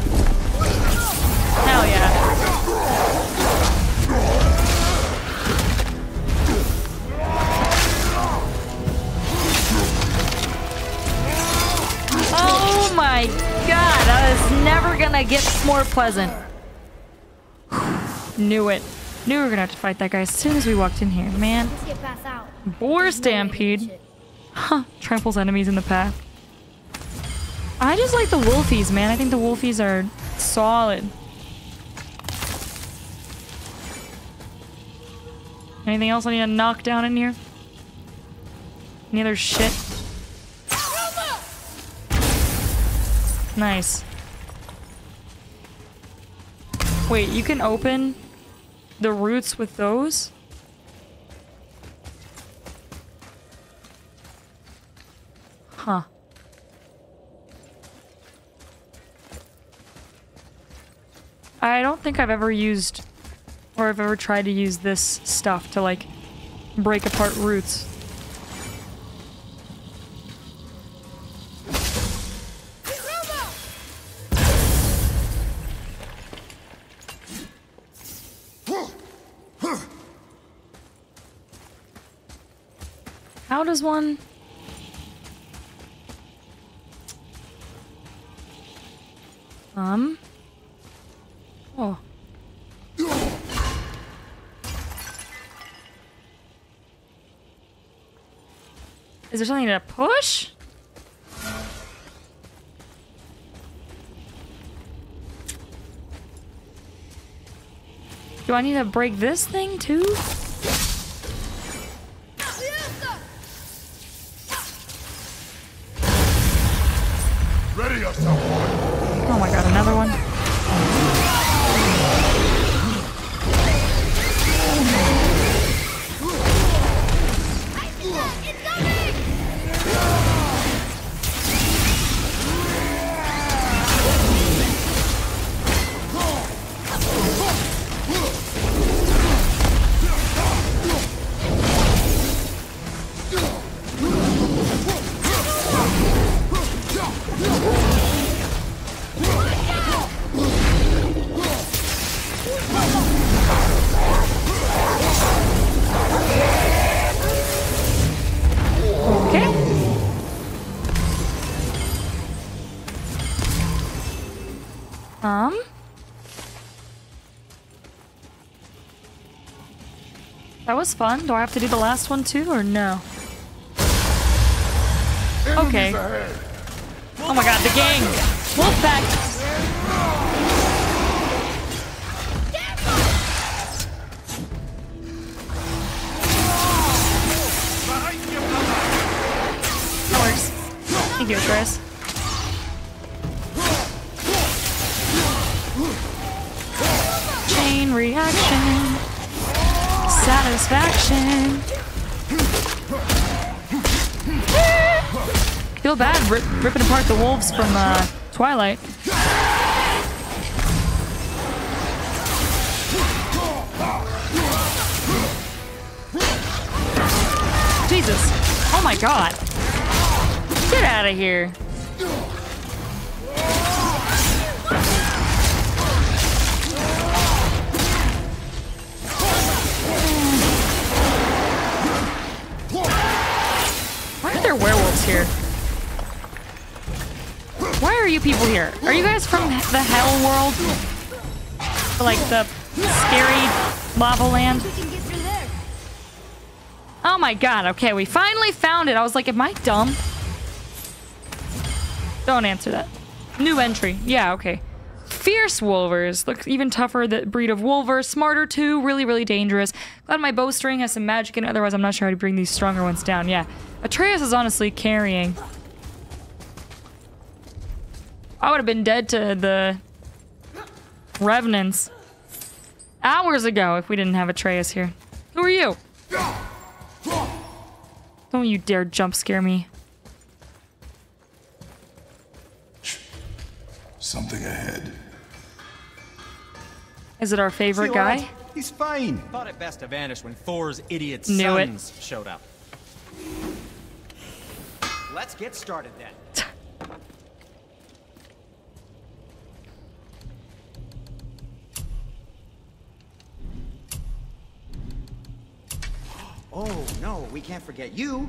Oh, oh, get more pleasant. Knew it. Knew we were gonna have to fight that guy as soon as we walked in here, man. Boar stampede. Huh, tramples enemies in the path. I just like the wolfies, man. I think the wolfies are solid. Anything else I need to knock down in here? Any other shit? Nice. Wait, you can open the roots with those? Huh. I don't think I've ever used or I've ever tried to use this stuff to like break apart roots. How does one Is there something to push? Do I need to break this thing too? was fun. Do I have to do the last one too, or no? Okay. Oh my god, the gang! Wolfpack! That works. Thank you, Chris. Rip, ripping apart the wolves from uh, Twilight. Jesus. Oh my god. Get out of here. The hell world? Like the scary lava land? Oh my god, okay, we finally found it. I was like, am I dumb? Don't answer that. New entry. Yeah, okay. Fierce wulvers. Look even tougher, the breed of wulver. Smarter too, really, really dangerous. Glad my bowstring has some magic in it, otherwise I'm not sure how to bring these stronger ones down. Yeah. Atreus is honestly carrying. I would have been dead to the revenants hours ago if we didn't have Atreus here. Who are you? Don't you dare jump scare me. Something ahead. Is it our favorite guy? lad, He's fine. Thought it best to vanish when Thor's idiot Knew it. sons showed up. Let's get started then. Oh, no, we can't forget you.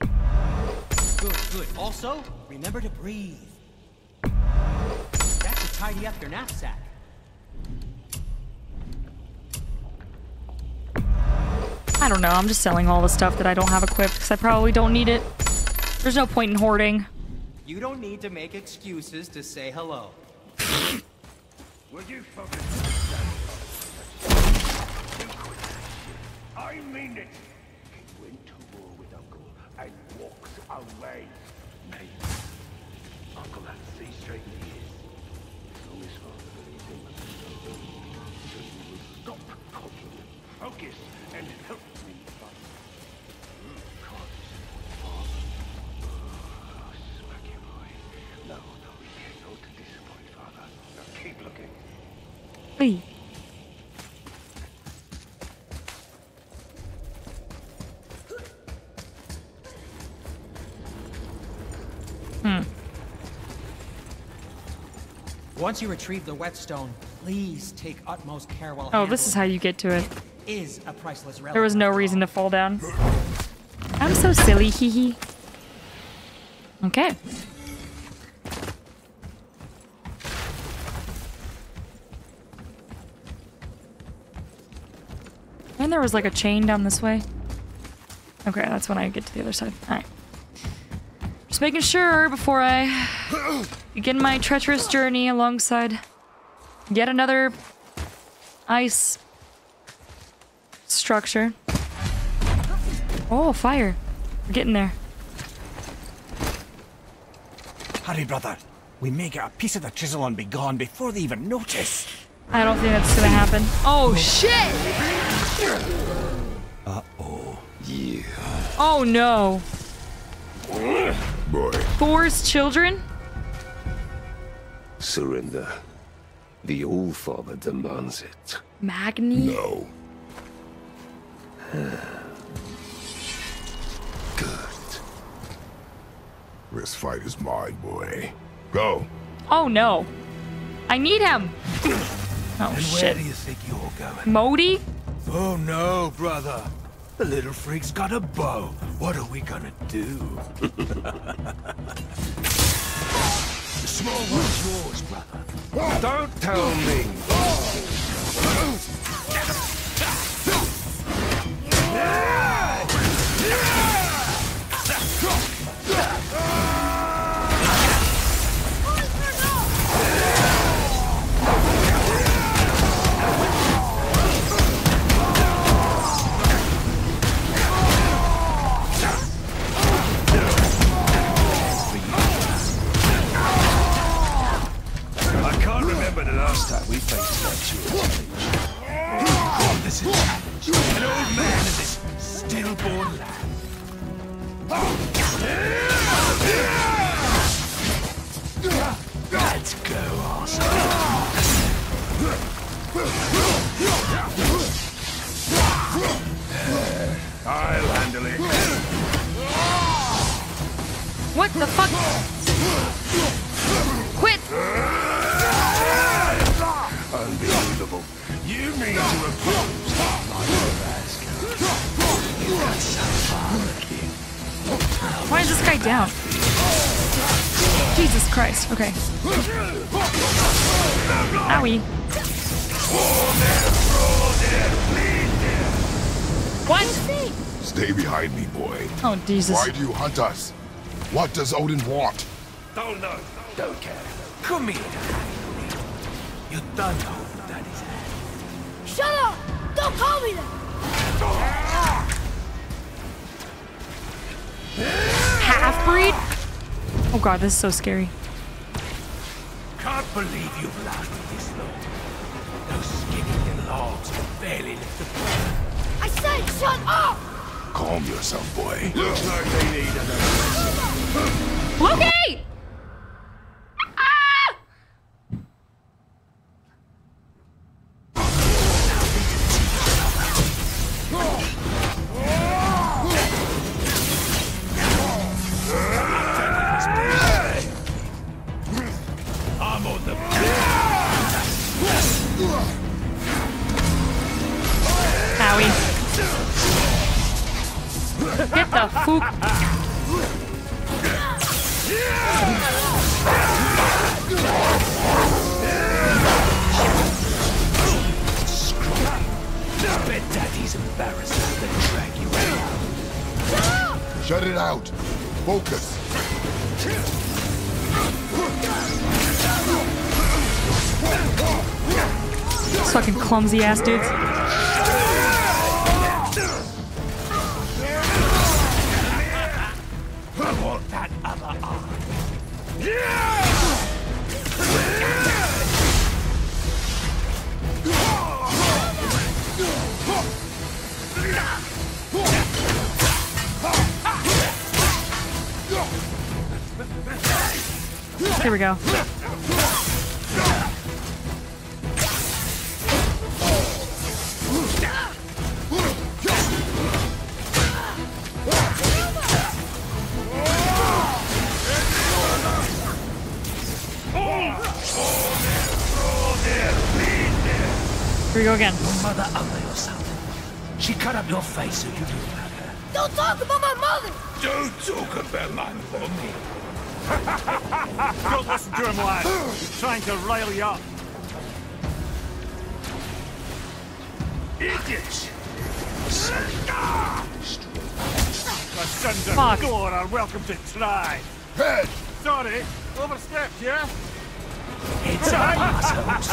Good, good. Also, remember to breathe. That should tidy up your knapsack. I don't know. I'm just selling all the stuff that I don't have equipped because I probably don't need it. There's no point in hoarding. You don't need to make excuses to say hello. Will you fucking I mean it. He went to war with Uncle and walks away. Once you retrieve the whetstone, please take utmost care while Oh, this is how you get to it. it. Is a priceless relic. There was no reason to fall down. I'm so silly, hee hee. Okay. And there was like a chain down this way. Okay, that's when I get to the other side. Alright. Making sure before I begin my treacherous journey alongside yet another ice structure. Oh, fire. We're getting there. Hurry, brother. We may get a piece of the chisel and be gone before they even notice. I don't think that's gonna happen. Oh, oh. shit! Uh-oh. Yeah. Oh, no. Boy, Thor's children? Surrender. The All Father demands it. Magni? no. Good. This fight is mine, boy. Go. Oh, no. I need him. Oh, And where shit. do you think you're going? Modi? Oh no, brother. The little freak's got a bow. What are we gonna do? the small one's yours, brother. Don't tell me. We faced This is an old man in this stillborn land. Let's go, arsehole. I'll handle it. What the fuck? Why is this guy down? Jesus Christ. Okay. Owie. What? Stay behind me, boy. Oh, Jesus. Why do you hunt us? What does Odin want? Don't know. Don't care. Come here. You don't know who that is. Shut up! Don't call me that! Half breed? Oh god, this is so scary. Can't believe you've lasted this long. Those skinny little logs can barely lift the boat. I said shut up! Calm yourself, boy. Looks like they need another. Loki! Clumsy ass dudes. Are welcome to try. Head! Sorry, overstepped, yeah? It's our assholes.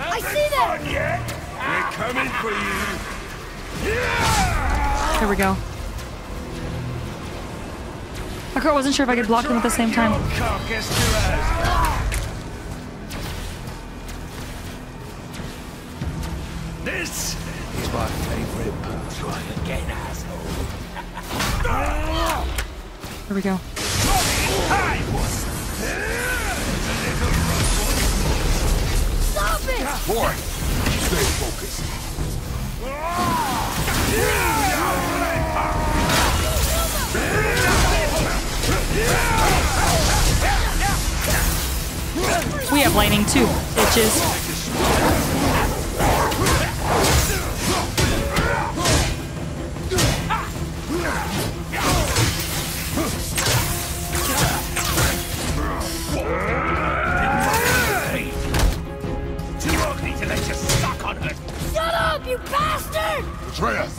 I see them! We're coming for you. Yeah! Here we go. I wasn't sure if I could block them at the same time. Carcass to us. This is my favorite part. Try again, asshole. Here we go. Stop it! Boy, stay focused. We have lightning too, bitches. Atreus!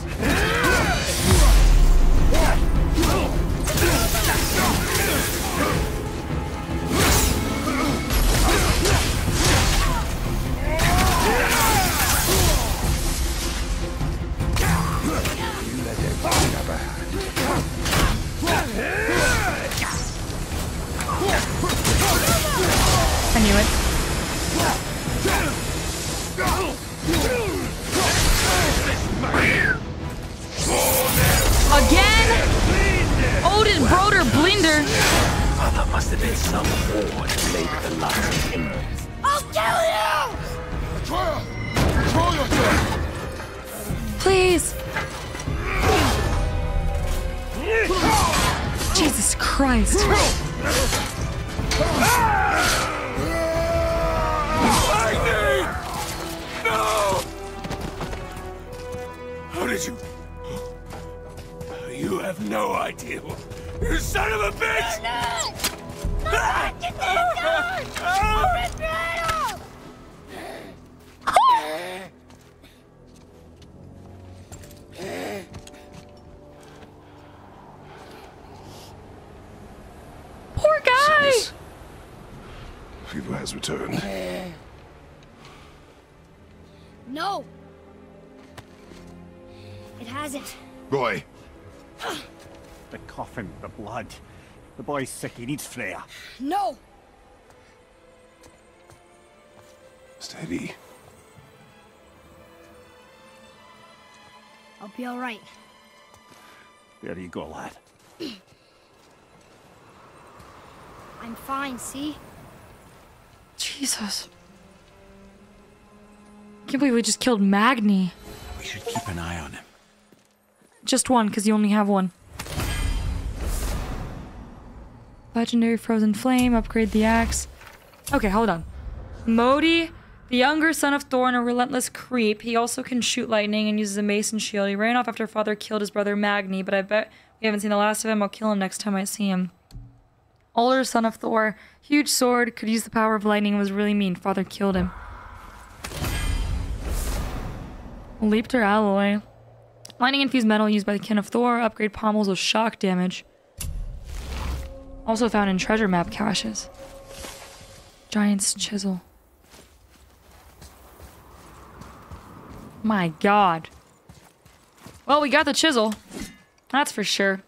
The boy's sick, he needs Freya. No! steady. I'll be alright. There you go, lad. I'm fine, see? Jesus. Can't believe we just killed Magni. We should keep an eye on him. Just one, because you only have one. Legendary Frozen Flame, upgrade the axe. Okay, hold on. Modi, the younger son of Thor and a relentless creep. He also can shoot lightning and uses a mason shield. He ran off after father killed his brother Magni, but I bet we haven't seen the last of him. I'll kill him next time I see him. Older son of Thor, huge sword, could use the power of lightning, was really mean. Father killed him. Leaped or alloy. Lightning infused metal used by the kin of Thor. Upgrade pommels with shock damage. Also found in treasure map caches. Giant's chisel. My god. Well, we got the chisel. That's for sure.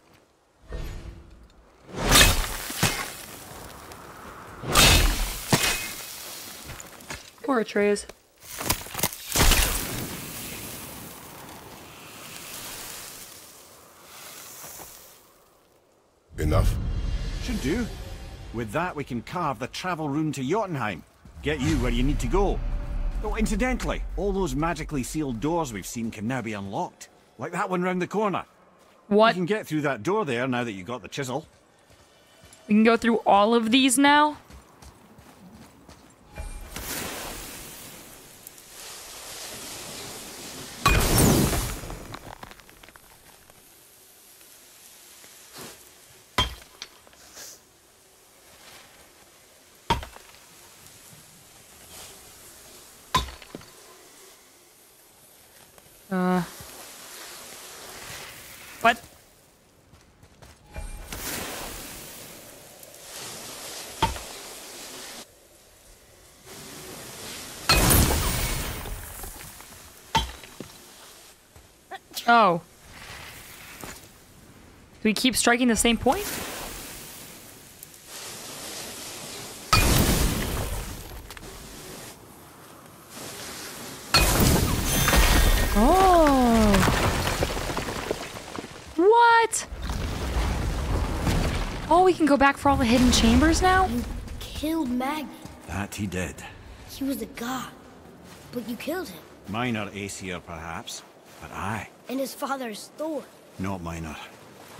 Poor Atreus. Do. With that, we can carve the travel rune to Jotunheim. Get you where you need to go. Oh, incidentally, all those magically sealed doors we've seen can now be unlocked. Like that one round the corner. What? You can get through that door there now that you got the chisel. We can go through all of these now? Oh. Do we keep striking the same point? Oh. What? Oh, we can go back for all the hidden chambers now? You Killed Magni. That he did. He was a god. But you killed him. Minor Aesir, perhaps. But I, And his father is Thor. not minor.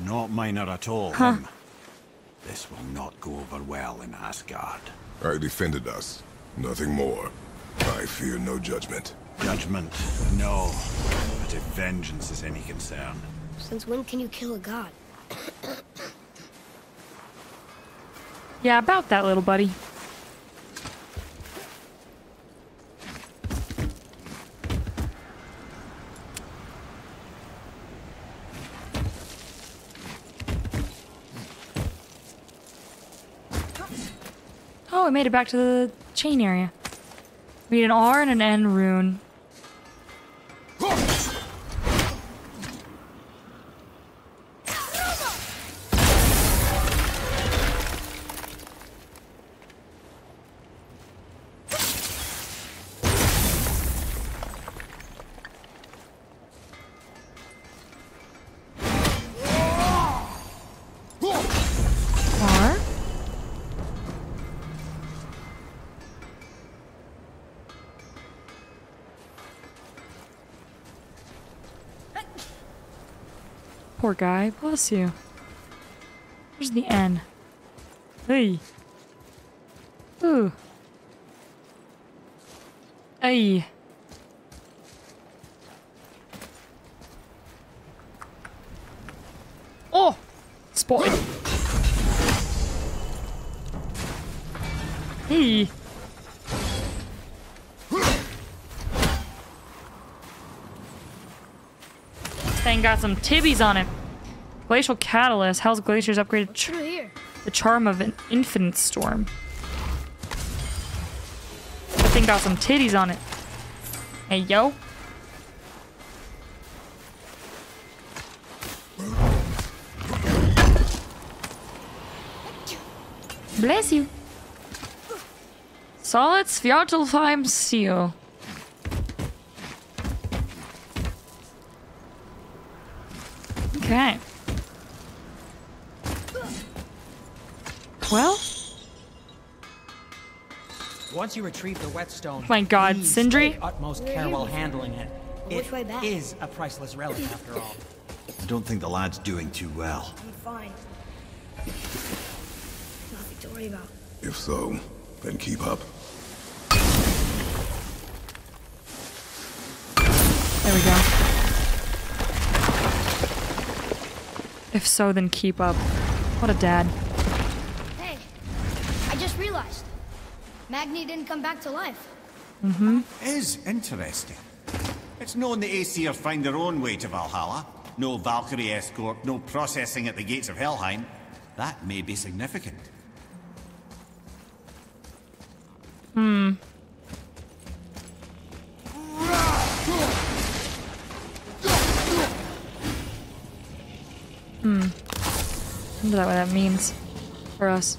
Not minor at all, him. This will not go over well in Asgard. I defended us. Nothing more. I fear no judgment. Judgment, no. But if vengeance is any concern, Since when can you kill a god? Yeah, about that, little buddy. I made it back to the chain area. We need an R and an N rune. Poor guy. Bless you. Where's the N? Hey. Ooh. Hey. Oh! Spotted. Hey. This thing got some tibbies on it. Glacial Catalyst. How's Glacier's upgraded ch here. the charm of an infinite storm? That thing got some titties on it. Hey, yo. Bless you. Solid Svartalfheim seal. Once you retrieve the whetstone, My God, Sindri? utmost care while handling it. Which way back? It is a priceless relic, after all. I don't think the lad's doing too well. I'm fine. Nothing to worry about. If so, then keep up. there we go. If so, then keep up. What a dad. Magni didn't come back to life. Is interesting. It's known the Aesir find their own way to Valhalla. No Valkyrie escort, no processing at the gates of Helheim. That may be significant. Hmm. wonder that what that means for us.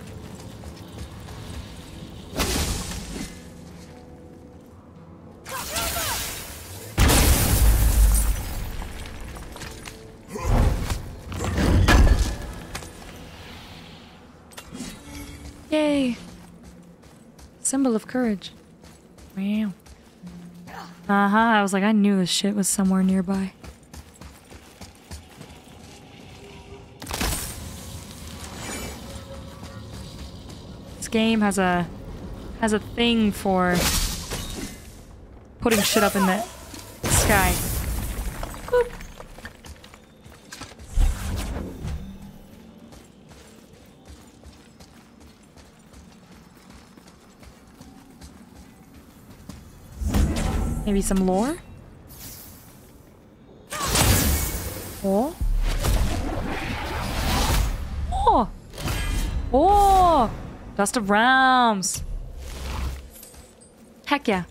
Symbol of courage. Wow. Uh huh. I was like, I knew this shit was somewhere nearby. This game has a has a thing for putting shit up in the sky. Maybe some lore? Oh? Oh! Oh! Dust of Realms! Heck yeah.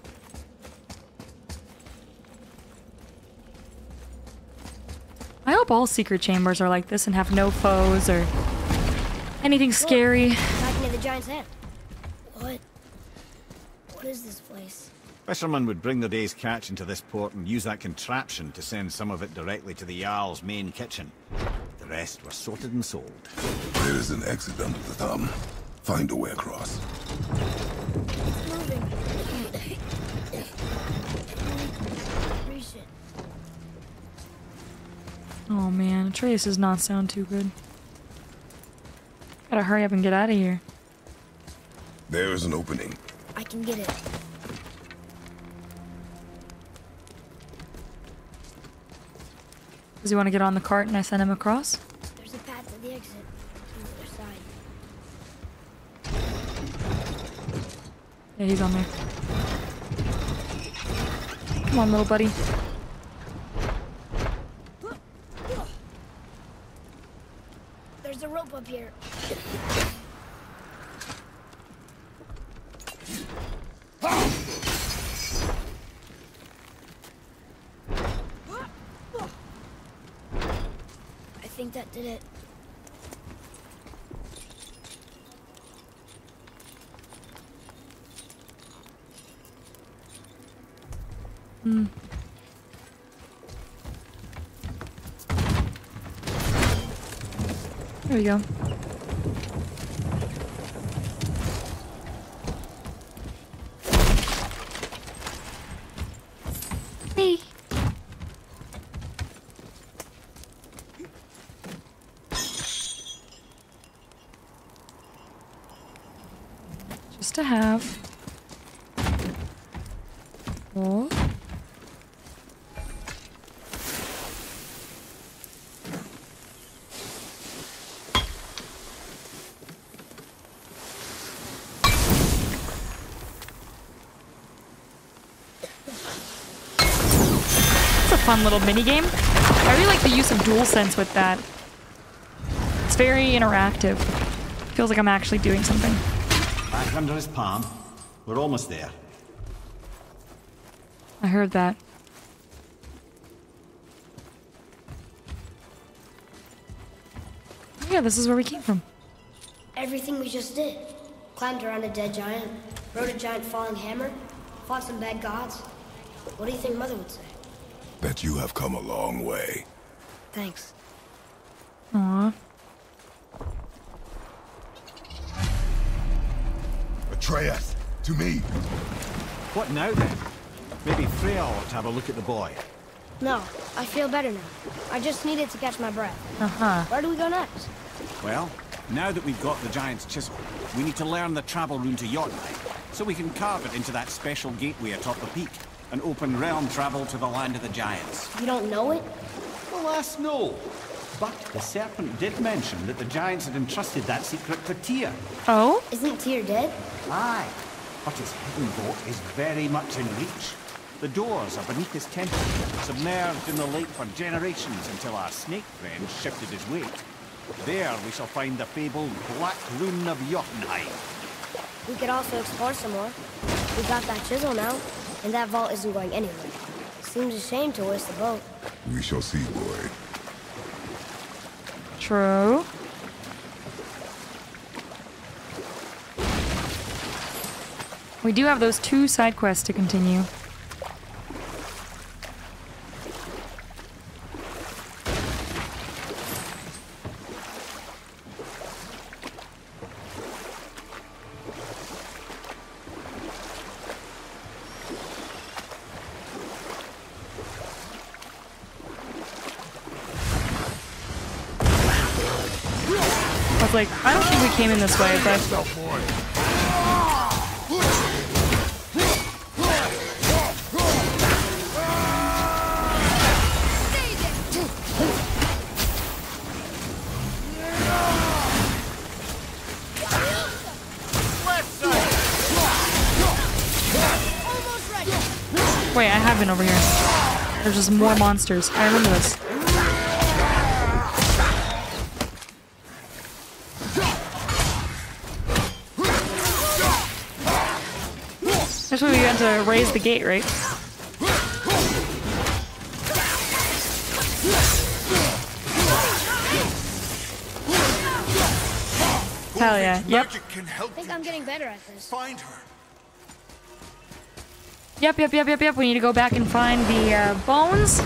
I hope all secret chambers are like this and have no foes or anything scary. Magni the Giant's hand. What? What is this place? Fishermen would bring their day's catch into this port and use that contraption to send some of it directly to the Jarl's main kitchen. The rest were sorted and sold. There is an exit under the thumb. Find a way across. It's moving. Reach it. Oh man, Atreus does not sound too good. Gotta hurry up and get out of here. There is an opening. I can get it. Does he want to get on the cart and I send him across? There's a path to the exit on the other side. Yeah, he's on there. Come on, little buddy. There's a rope up here. Think that did it. Hmm. There we go. Hey. to have. Oh. It's a fun little mini game. I really like the use of DualSense with that. It's very interactive. Feels like I'm actually doing something. Back under his palm. We're almost there. I heard that. Yeah, this is where we came from. Everything we just did. Climbed around a dead giant, rode a giant falling hammer, fought some bad gods. What do you think Mother would say? That you have come a long way. Thanks. Aw. Atreus, to me. What now then? Maybe Freya ought to have a look at the boy. No, I feel better now. I just needed to catch my breath. Uh-huh. Where do we go next? Well, now that we've got the giant's chisel, we need to learn the travel rune to Jotunheim, so we can carve it into that special gateway atop the peak, and open realm travel to the land of the giants. You don't know it? Alas, no. But the serpent did mention that the giants had entrusted that secret to Tyr. Oh? Isn't Tyr dead? Aye, but his hidden boat is very much in reach. The doors are beneath his temple, submerged in the lake for generations until our snake friend shifted his weight. There we shall find the fabled Black Rune of Jotunheim. We could also explore some more. We got that chisel now, and that vault isn't going anywhere. Seems a shame to waste the boat. We shall see, boy. True. We do have those two side quests to continue. I was like, I don't think we came in this way, but wait, I have been over here. There's just more monsters. I remember this. Why we had to raise the gate, right? Hell yeah. Yep. Magic can help I think I'm getting better at this. find her. Yep, yep, yep, yep, yep. We need to go back and find the uh, bones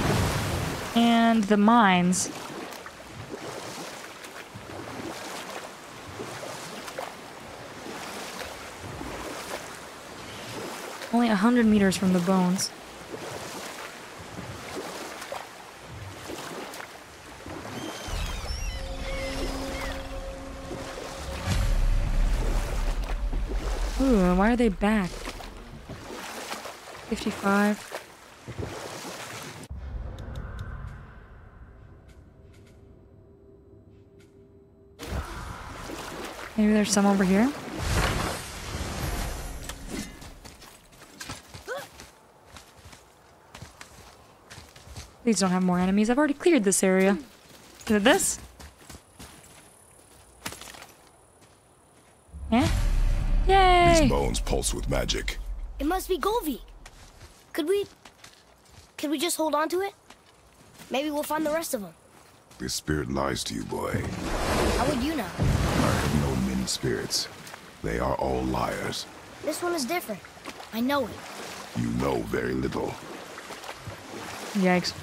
and the mines. Only a hundred meters from the bones. Ooh, why are they back? 55. Maybe there's some over here. Please don't have more enemies. I've already cleared this area. Is it this? Yeah? Yay! These bones pulse with magic. It must be Gullveig. Could we... Could we just hold on to it? Maybe we'll find the rest of them. This spirit lies to you, boy. How would you know? I have known many spirits. They are all liars. This one is different. I know it. You know very little. Yikes.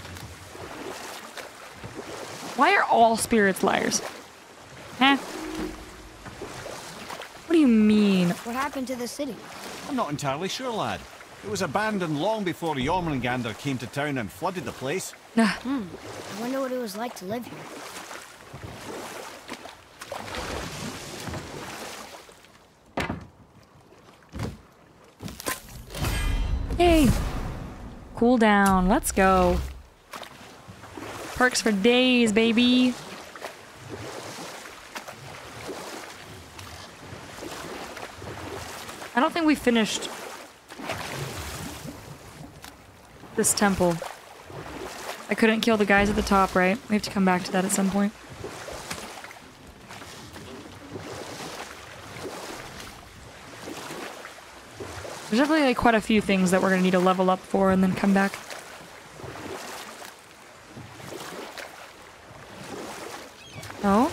Why are all spirits liars? Huh? What do you mean? What happened to the city? I'm not entirely sure, lad. It was abandoned long before Jormungandr came to town and flooded the place. Ah, I wonder what it was like to live here. Hey. Cool down. Let's go. Perks for days, baby. I don't think we finished this temple. I couldn't kill the guys at the top, right? We have to come back to that at some point. There's definitely like quite a few things that we're gonna need to level up for and then come back. Oh?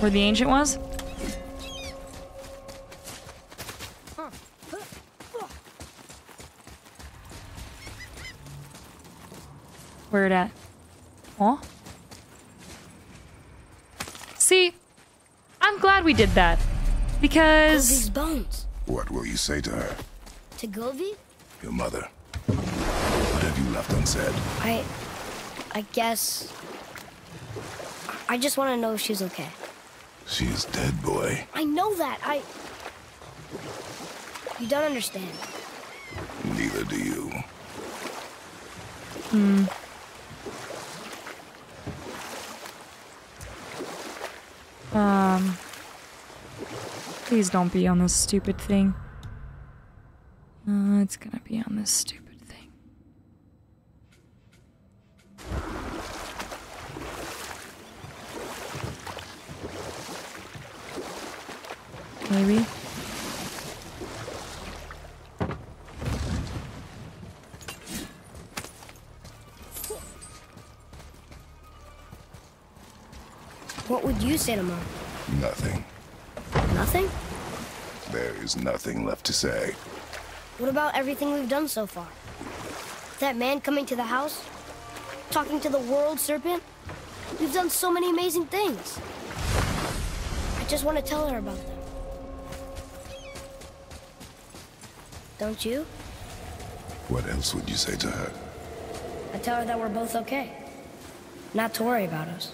Where the ancient was? Where it at? Oh? See? I'm glad we did that. Because... These bones. What will you say to her? To Govi? Your mother. What have you left unsaid? I... I guess... I just want to know if she's okay. She is dead, boy. I know that. I... You don't understand. Neither do you. Hmm. Um... Please don't be on this stupid thing. Uh, it's gonna be on this stupid thing. Maybe. What would you say to Mom? Nothing. Nothing? There is nothing left to say. What about everything we've done so far? That man coming to the house? Talking to the world serpent? We've done so many amazing things. I just want to tell her about them. Don't you? What else would you say to her? I tell her that we're both okay. Not to worry about us.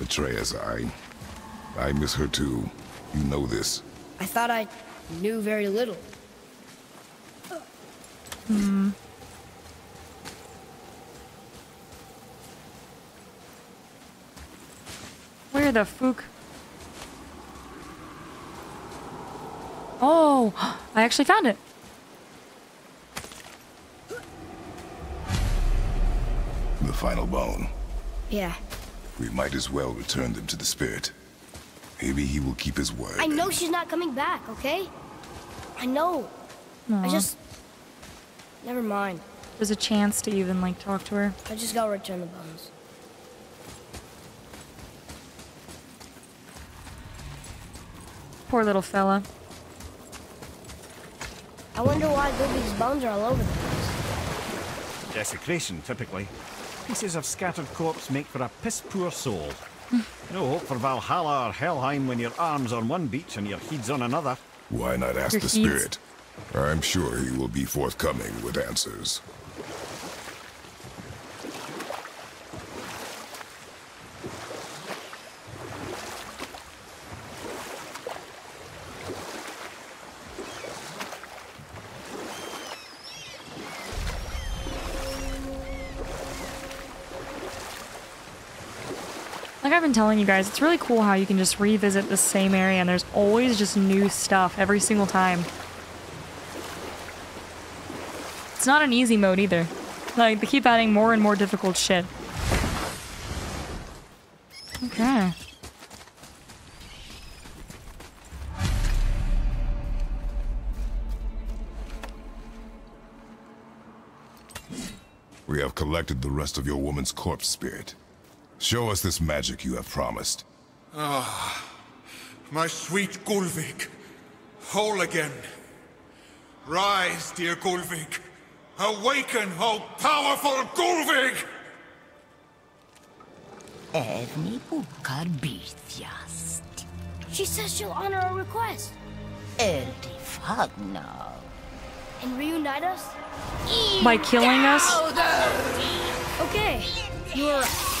Atreus, I... I miss her too. You know this. I thought I knew very little. Hmm. Where the fook? Oh, I actually found it. The final bone. Yeah. We might as well return them to the spirit. Maybe he will keep his word. I know she's not coming back, okay? I know. I just... Never mind. There's a chance to even like talk to her. I just gotta return the bones. Poor little fella. I wonder why Gullveig's bones are all over the place. Desecration, typically. Pieces of scattered corpse make for a piss-poor soul. no hope for Valhalla or Helheim when your arm's on one beach and your head's on another. Why not ask Your the heeds. spirit? I'm sure he will be forthcoming with answers. Telling you guys, it's really cool how you can just revisit the same area and there's always just new stuff every single time. It's not an easy mode either. Like, they keep adding more and more difficult shit. Okay. We have collected the rest of your woman's corpse spirit. Show us this magic you have promised. Ah, my sweet Gullveig. Whole again. Rise, dear Gullveig. Awaken, O powerful Gullveig! Evni bukar bitjast. She says she'll honor our request. Eldi fagna. And reunite us? By killing us? Okay. You're... Favor All right.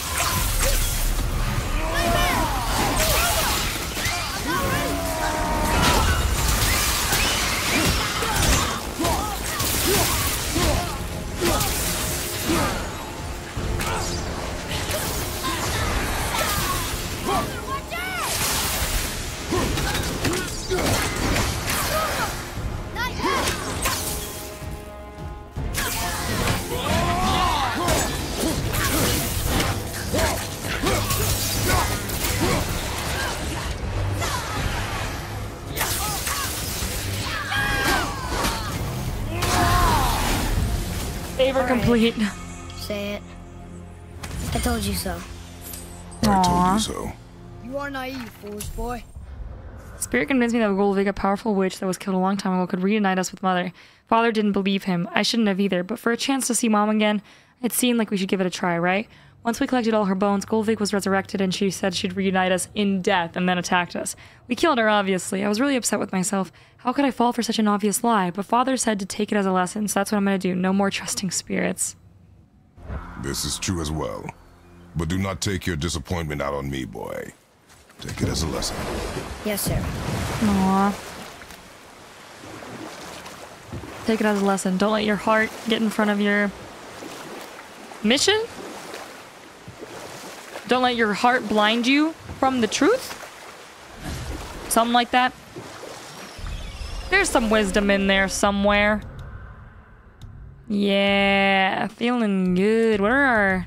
Complete. Say it. I told you so. I told you so. You are naive, foolish boy. Spirit convinced me that Gullveig, a powerful witch that was killed a long time ago, could reunite us with Mother. Father didn't believe him. I shouldn't have either, but for a chance to see Mom again, it seemed like we should give it a try, right? Once we collected all her bones, Gullveig was resurrected and she said she'd reunite us in death and then attacked us. We killed her, obviously. I was really upset with myself. How could I fall for such an obvious lie? But Father said to take it as a lesson, so that's what I'm gonna do. No more trusting spirits. This is true as well. But do not take your disappointment out on me, boy. Take it as a lesson. Yes, sir. Aww. Take it as a lesson. Don't let your heart get in front of your mission. Don't let your heart blind you from the truth. Something like that. There's some wisdom in there somewhere. Yeah, feeling good. Where are our...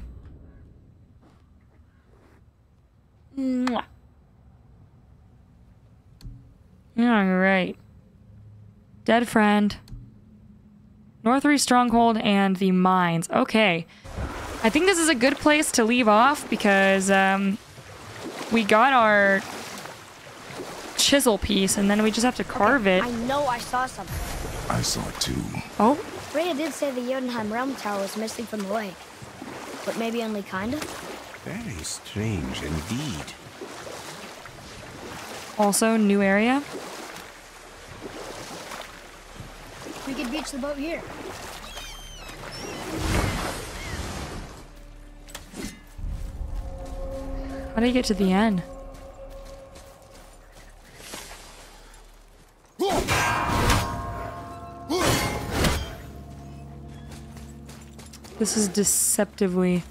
Mwah. All right. Dead friend. Northri Stronghold and the mines. Okay. I think this is a good place to leave off because um, we got our chisel piece and then we just have to carve it. I know I saw something. I saw it too. Oh, Freya did say the Jotunheim Realm Tower was missing from the lake. But maybe only kinda? Very strange indeed. also new area. We could beach the boat here. How do you get to the end? This is deceptively.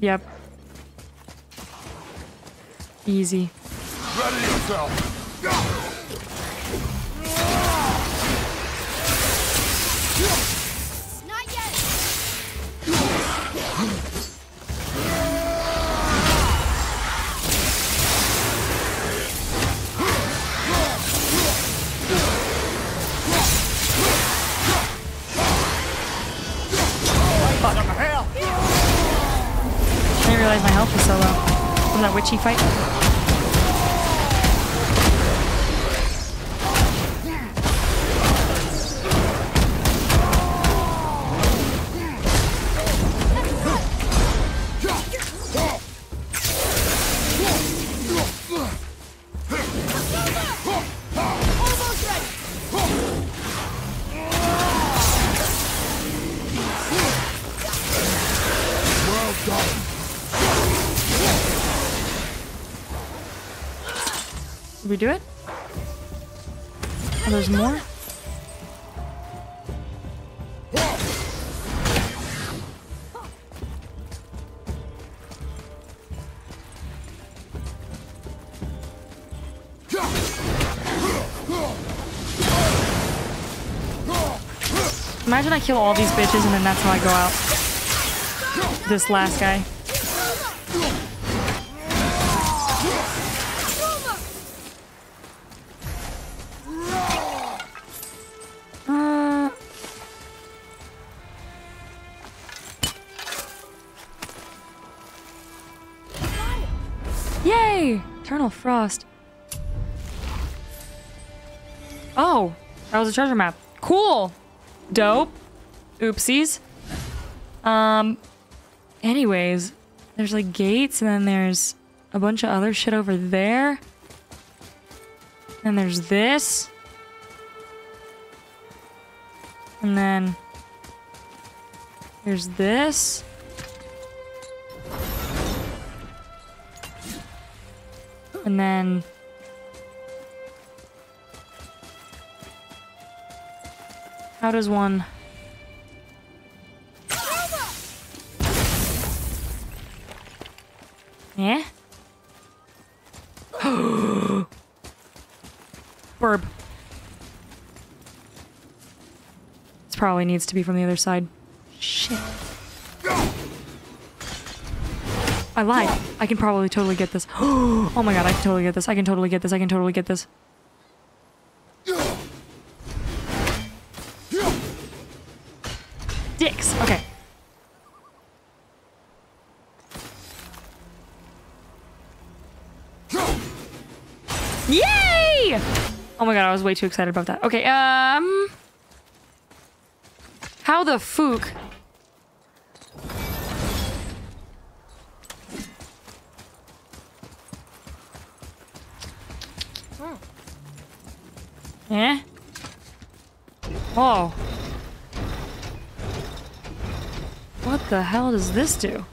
Yep. Easy. Ready yourself. Realize my health was so low. From that witchy fight. We do it? Oh, there's more? Imagine I kill all these bitches and then that's how I go out. This last guy. Eternal Frost. Oh, that was a treasure map. Cool. Dope. Oopsies. Um, anyways, there's like gates and then there's a bunch of other shit over there. And there's this. And then there's this. And then how does one Yeah? Burb. This probably needs to be from the other side. Shit. I lied. I can probably totally get this. oh my god, I can totally get this. I can totally get this. I can totally get this. Dicks. Okay. Yay! Oh my god, I was way too excited about that. Okay, um... How the fook Eh? Oh. What the hell does this do?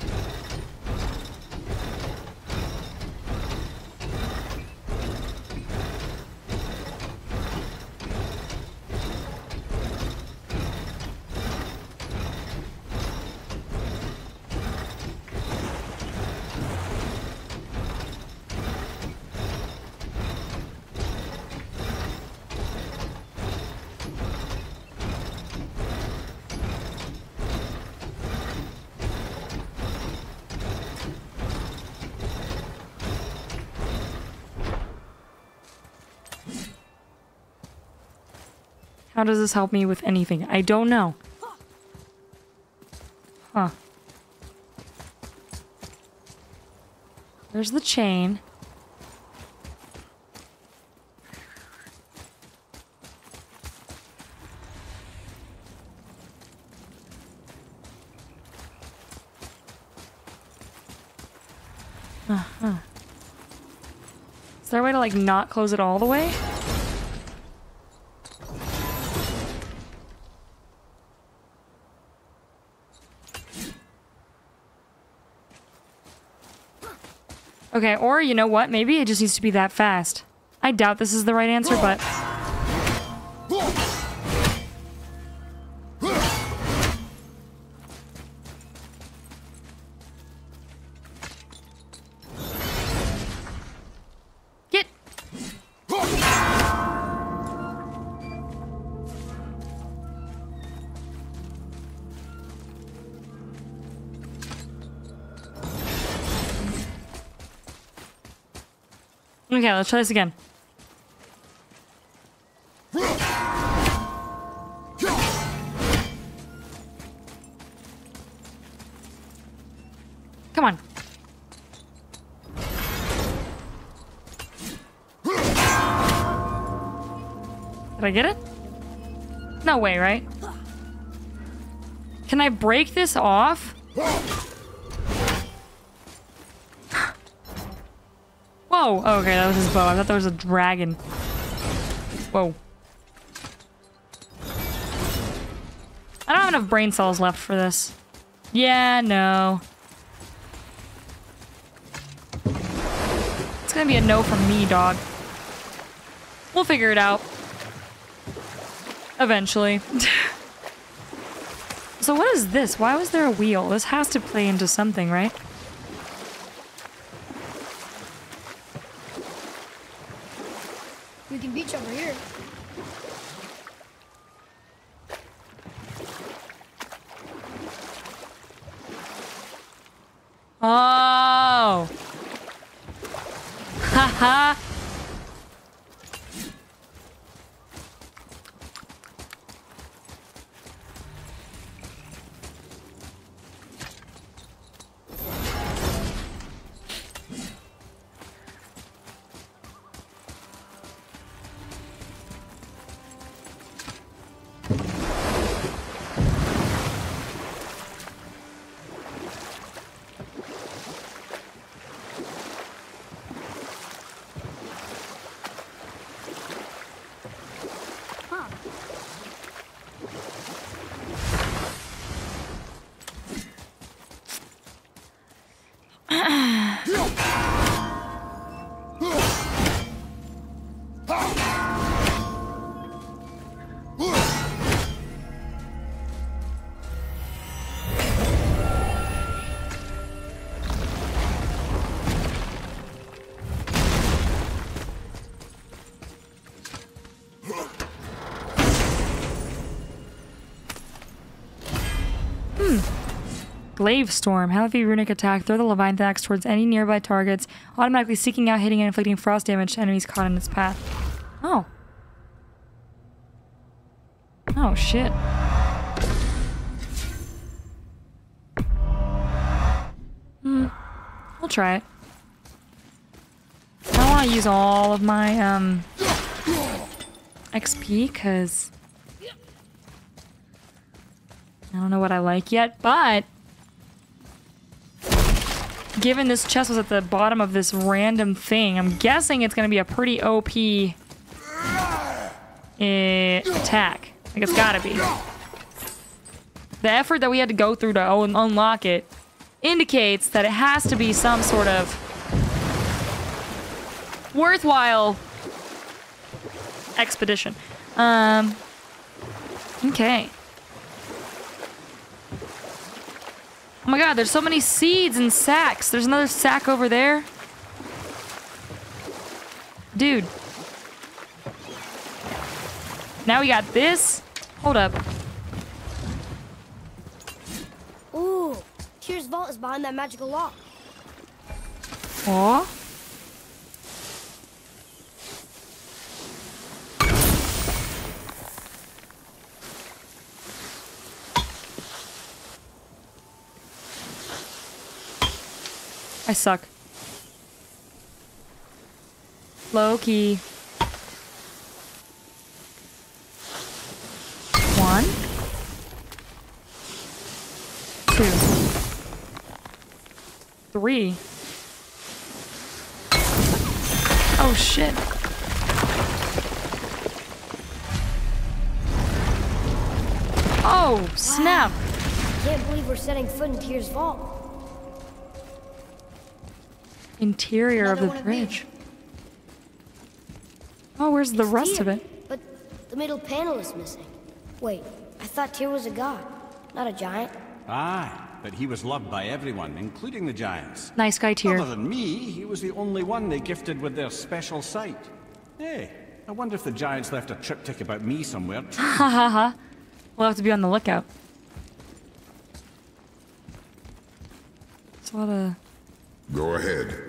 How does this help me with anything? I don't know. Huh. There's the chain. Uh-huh. Is there a way to like not close it all the way? Okay, or you know what? Maybe it just needs to be that fast. I doubt this is the right answer, but... Okay, let's try this again. Come on. Did I get it? No way, right? Can I break this off? Oh, oh, okay, that was his bow. I thought there was a dragon. Whoa. I don't have enough brain cells left for this. Yeah, no. It's gonna be a no from me, dog. We'll figure it out. Eventually. so what is this? Why was there a wheel? This has to play into something, right? Glaive Storm. Heavy runic attack. Throw the Leviathan Axe towards any nearby targets, automatically seeking out, hitting, and inflicting frost damage to enemies caught in its path. Oh. Oh, shit. Hmm. We'll try it. I don't want to use all of my, um... XP, because... I don't know what I like yet, but given this chest was at the bottom of this random thing, I'm guessing it's going to be a pretty OP eh, attack. Like it's got to be. The effort that we had to go through to un- unlock it indicates that it has to be some sort of worthwhile expedition. Um. Okay. Oh my god, there's so many seeds and sacks. There's another sack over there. Dude. Now we got this. Hold up. Ooh, Tyr's vault is behind that magical lock. Aw. I suck. Loki. One. Two. Three. Oh shit. Oh, snap. I Can't believe we're setting foot in Tyr's vault. Interior of the one of bridge. Oh, where's the rest Tyr, of it? But the middle panel is missing. Wait, I thought Tyr was a god, not a giant. Aye, but he was loved by everyone, including the giants. Nice guy tier. Other than me, he was the only one they gifted with their special sight. Hey, I wonder if the giants left a triptych about me somewhere. Ha ha ha. We'll have to be on the lookout. It's a lot of. Go ahead.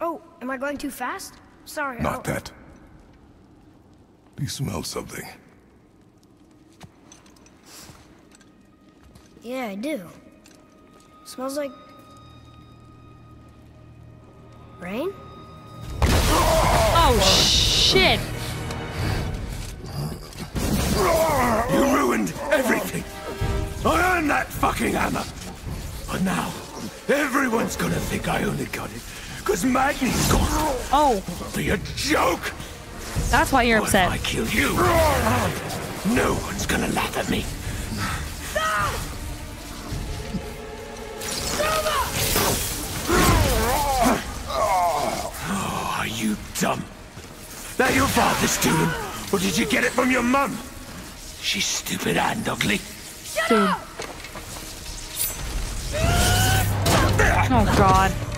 Oh, am I going too fast? Sorry. Not I'll- that. Do you smell something? Yeah, I do. Smells like... Rain? Oh shit! You ruined everything. I earned that fucking hammer. But now, everyone's gonna think I only got it because Magni's gone. Oh, Be a joke. that's why you're What if I upset. kill you? No one's gonna laugh at me. Oh, are you dumb? That your father's doing? Or did you get it from your mum? She's stupid and ugly. Dude. Oh god.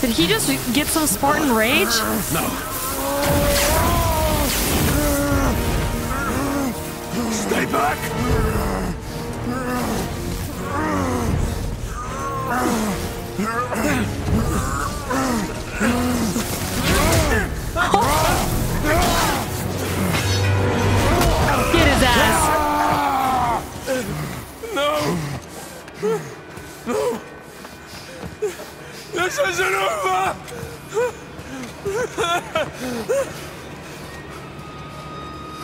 Did he just get some Spartan rage? No. Stay back! Get his ass. No! No! This isn't over!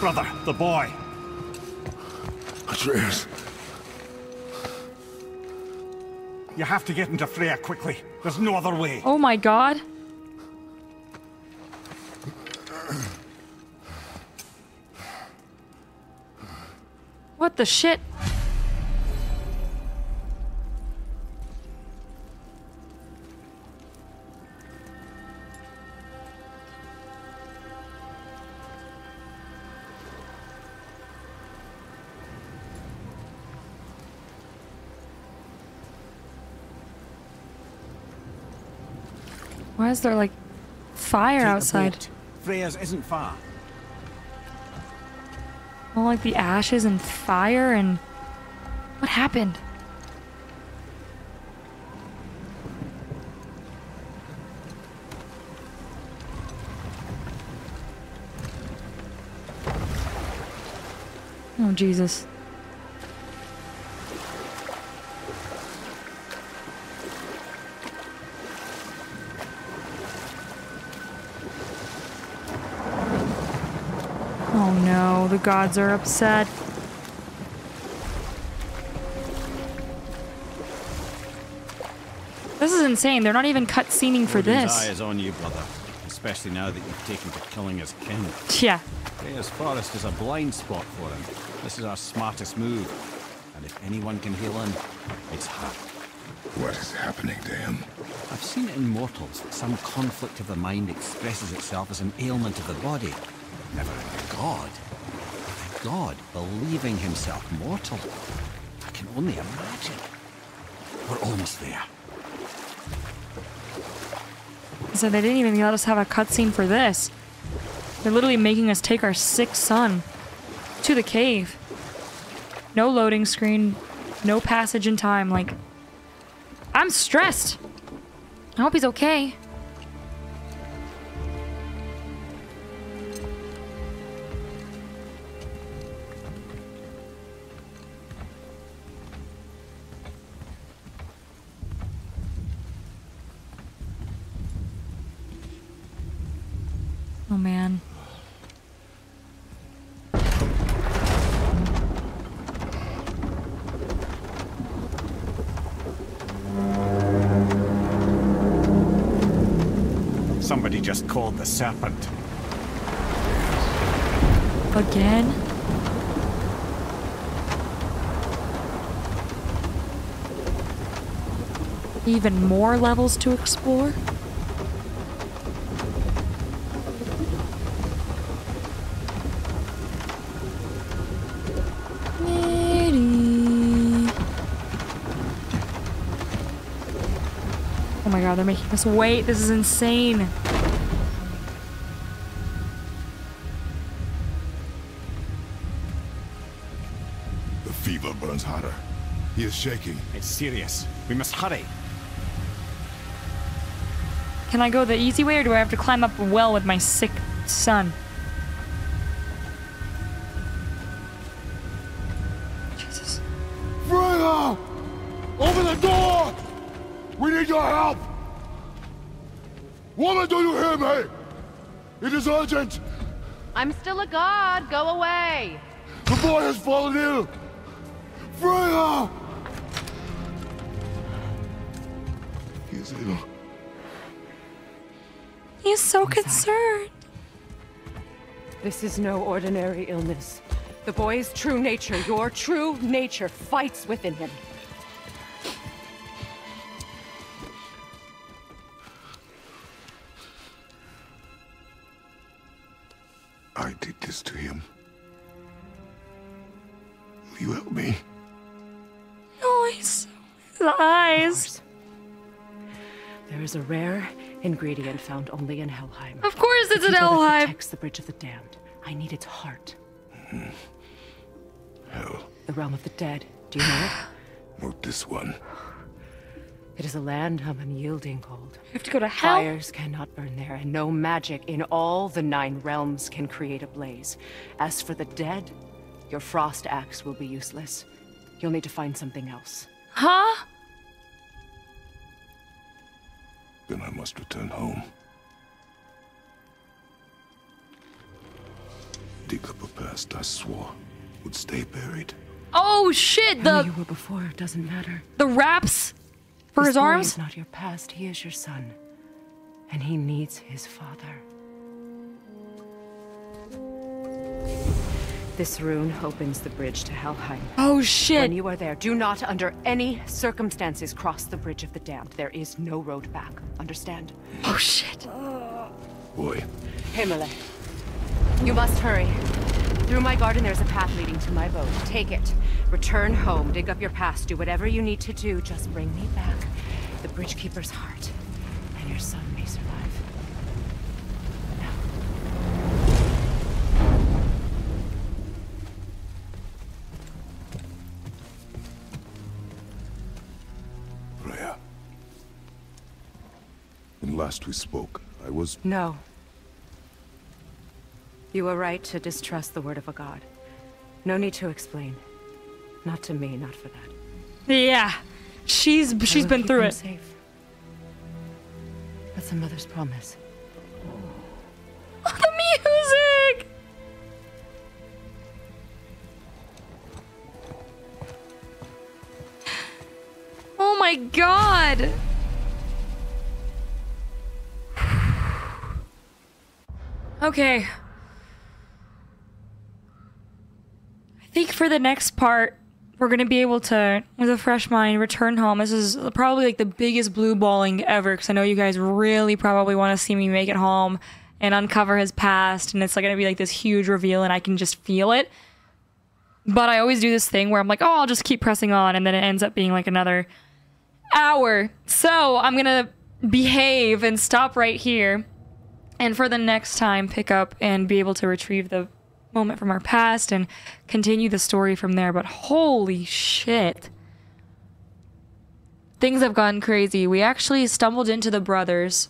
Brother, the boy. Atreus. You have to get into Freya quickly. There's no other way. Oh my god. What the shit? Is there like fire Take outside? Freya's isn't far. All like the ashes and fire and what happened? Oh Jesus. The gods are upset. This is insane. They're not even cutscening for Odin's this. eye is on you, brother. Especially now that you've taken to killing his kin. Yeah. Freya's forest is a blind spot for him. This is our smartest move. And if anyone can heal him, it's her. What is happening to him? I've seen it in mortals that some conflict of the mind expresses itself as an ailment of the body. Never in a god. God believing himself mortal. I can only imagine. We're almost there. So they didn't even let us have a cutscene for this. They're literally making us take our sick son to the cave. No loading screen, no passage in time. Like, I'm stressed. I hope he's okay. Just called the serpent. Again? Even more levels to explore? Oh my god, they're making us wait. This is insane. Shaking. It's serious. We must hurry. Can I go the easy way or do I have to climb up a well with my sick son? Jesus. Freya! Open the door! We need your help! Woman, do you hear me? It is urgent! I'm still a god. Go away. The boy has fallen ill! Is ill. He's so concerned. This is no ordinary illness. The boy's true nature, your true nature, fights within him. Is a rare ingredient found only in Helheim. Of course it's The in people that Helheim. protects the Bridge of the Damned. I need its heart. Hmm. Hell, The realm of the dead. Do you know it? not this one. It is a land of unyielding cold. You have to go to hell. Fires cannot burn there, and no magic in all the nine realms can create a blaze. As for the dead, your frost axe will be useless. You'll need to find something else. Huh? Then I must return home. Dig up a past I swore would stay buried. Oh shit! Who The you were before doesn't matter. the wraps for This his boy arms. is not your past. He is your son, and he needs his father. This rune opens the bridge to Helheim. Oh shit! When you are there, do not under any circumstances cross the bridge of the damned. There is no road back. Understand? Oh shit. Boy. Himalay. You must hurry. Through my garden, there's a path leading to my boat. Take it. Return home, dig up your past, do whatever you need to do. Just bring me back the Bridgekeeper's heart, and your son last we spoke, I was... No. You were right to distrust the word of a god. No need to explain. Not to me, not for that. Yeah. She's I she's will been through it. Safe. That's a mother's promise. the music. Oh my god. Okay. I think for the next part, we're gonna be able to, with a fresh mind, return home. This is probably like the biggest blue balling ever, because I know you guys really probably want to see me make it home and uncover his past, and it's like gonna be like this huge reveal, and I can just feel it. But I always do this thing where I'm like, oh, I'll just keep pressing on, and then it ends up being like another hour. So I'm gonna behave and stop right here, and for the next time, pick up and be able to retrieve the moment from our past and continue the story from there. But holy shit. Things have gone crazy. We actually stumbled into the brothers.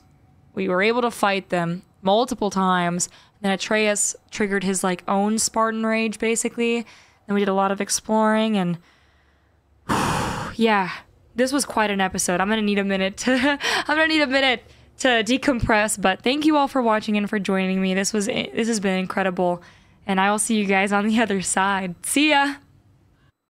We were able to fight them multiple times. Then Atreus triggered his like own Spartan rage basically. Then we did a lot of exploring and yeah, this was quite an episode. I'm gonna need a minute to I'm gonna need a minute to decompress. But thank you all for watching and for joining me. This was this has been incredible, and I will see you guys on the other side. See ya.